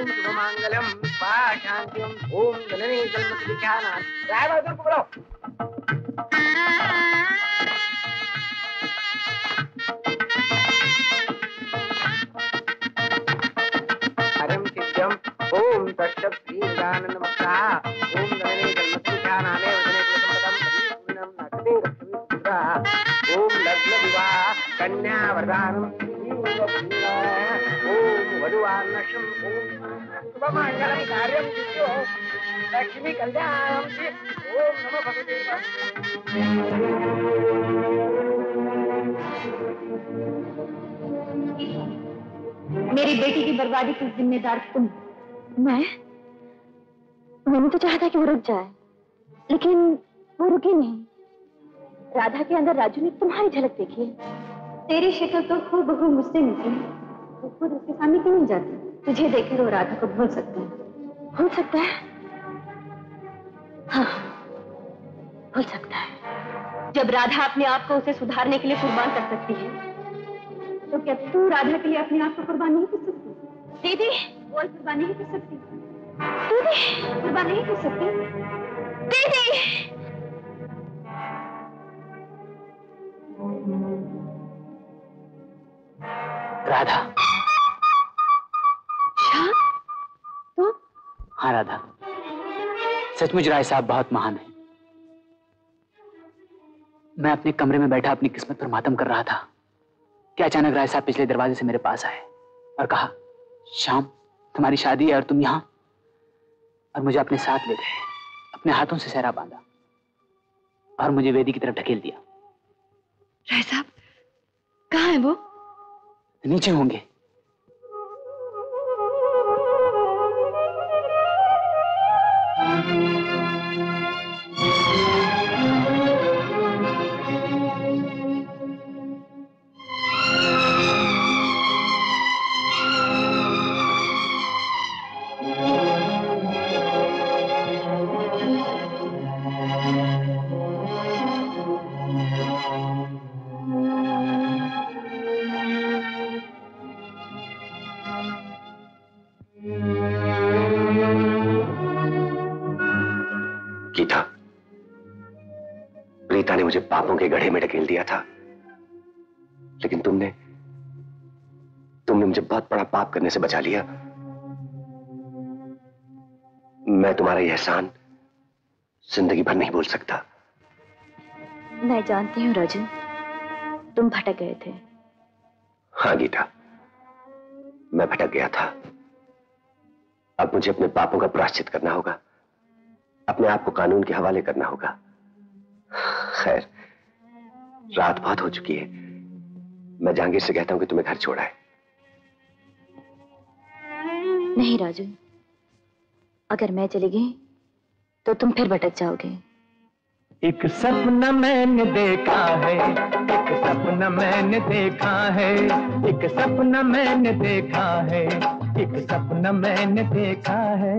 ओम शुभमांगलम स्वाहा शांतिम ओम जननी सरस्वती ध्याना राय बहादुर को बोलो हरम सिद्धम ओम तत्सव श्री गजानन मत्ता ओम जननी सरस्वती ध्याना ने वदने प्रथम पदम पूर्णम नटते रक्षि सुधा ओम लग्न विवाह कन्या वरदानम ओम वधुवानशम ओम मेरी बेटी की बर्बादी की जिम्मेदार तुम मैं? मैंने तो चाहा था कि वो रुक जाए, लेकिन वो रुकी नहीं। राधा के अंदर राजू ने तुम्हारी झलक देखी है। तेरी शक्ल तो खूब मुझसे मिलती है खुद उसके सामने क्यों नहीं जाती? तुझे देखकर वो राधा को भूल सकता है। भूल सकता है? हाँ भूल सकता है। जब राधा अपने आप को उसे सुधारने के लिए कुर्बान कर सकती है तो क्या तू राधा के लिए अपने आप को कुर्बान नहीं कर सकती? दीदी! बोल कुर्बान नहीं कर सकती। दीदी, कुर्बान नहीं कर सकती। दीदी! राधा। हाँ राधा। सचमुच राय साहब बहुत महान है। मैं अपने कमरे में बैठा अपनी किस्मत पर मातम कर रहा था। कि अचानक राय साहब पिछले दरवाजे से मेरे पास आए और कहा शाम तुम्हारी शादी है और तुम यहाँ? और मुझे अपने साथ ले गए अपने हाथों से सहरा बांधा और मुझे वेदी की तरफ़ ढकेल दिया। राय साहब कहाँ है वो? नीचे होंगे। गीता के गढ़े में ढकेल दिया था। लेकिन तुमने तुमने मुझे बहुत बड़ा पाप करने से बचा लिया। मैं तुम्हारा यह एहसान ज़िंदगी भर नहीं भूल सकता। मैं जानती हूँ राजू तुम भटक गए थे। हाँ गीता मैं भटक गया था। अब मुझे अपने पापों का प्राश्चित करना होगा। अपने आप को कानून के हवाले करना होगा। खैर रात बहुत हो चुकी है। मैं जहांगीर से कहता हूँ कि तुम्हें घर छोड़ा है। नहीं राजू। अगर मैं चली गई तो तुम फिर भटक जाओगे। एक सपना मैंने देखा है एक सपना मैंने देखा है एक सपना मैंने देखा है एक सपना मैंने देखा है।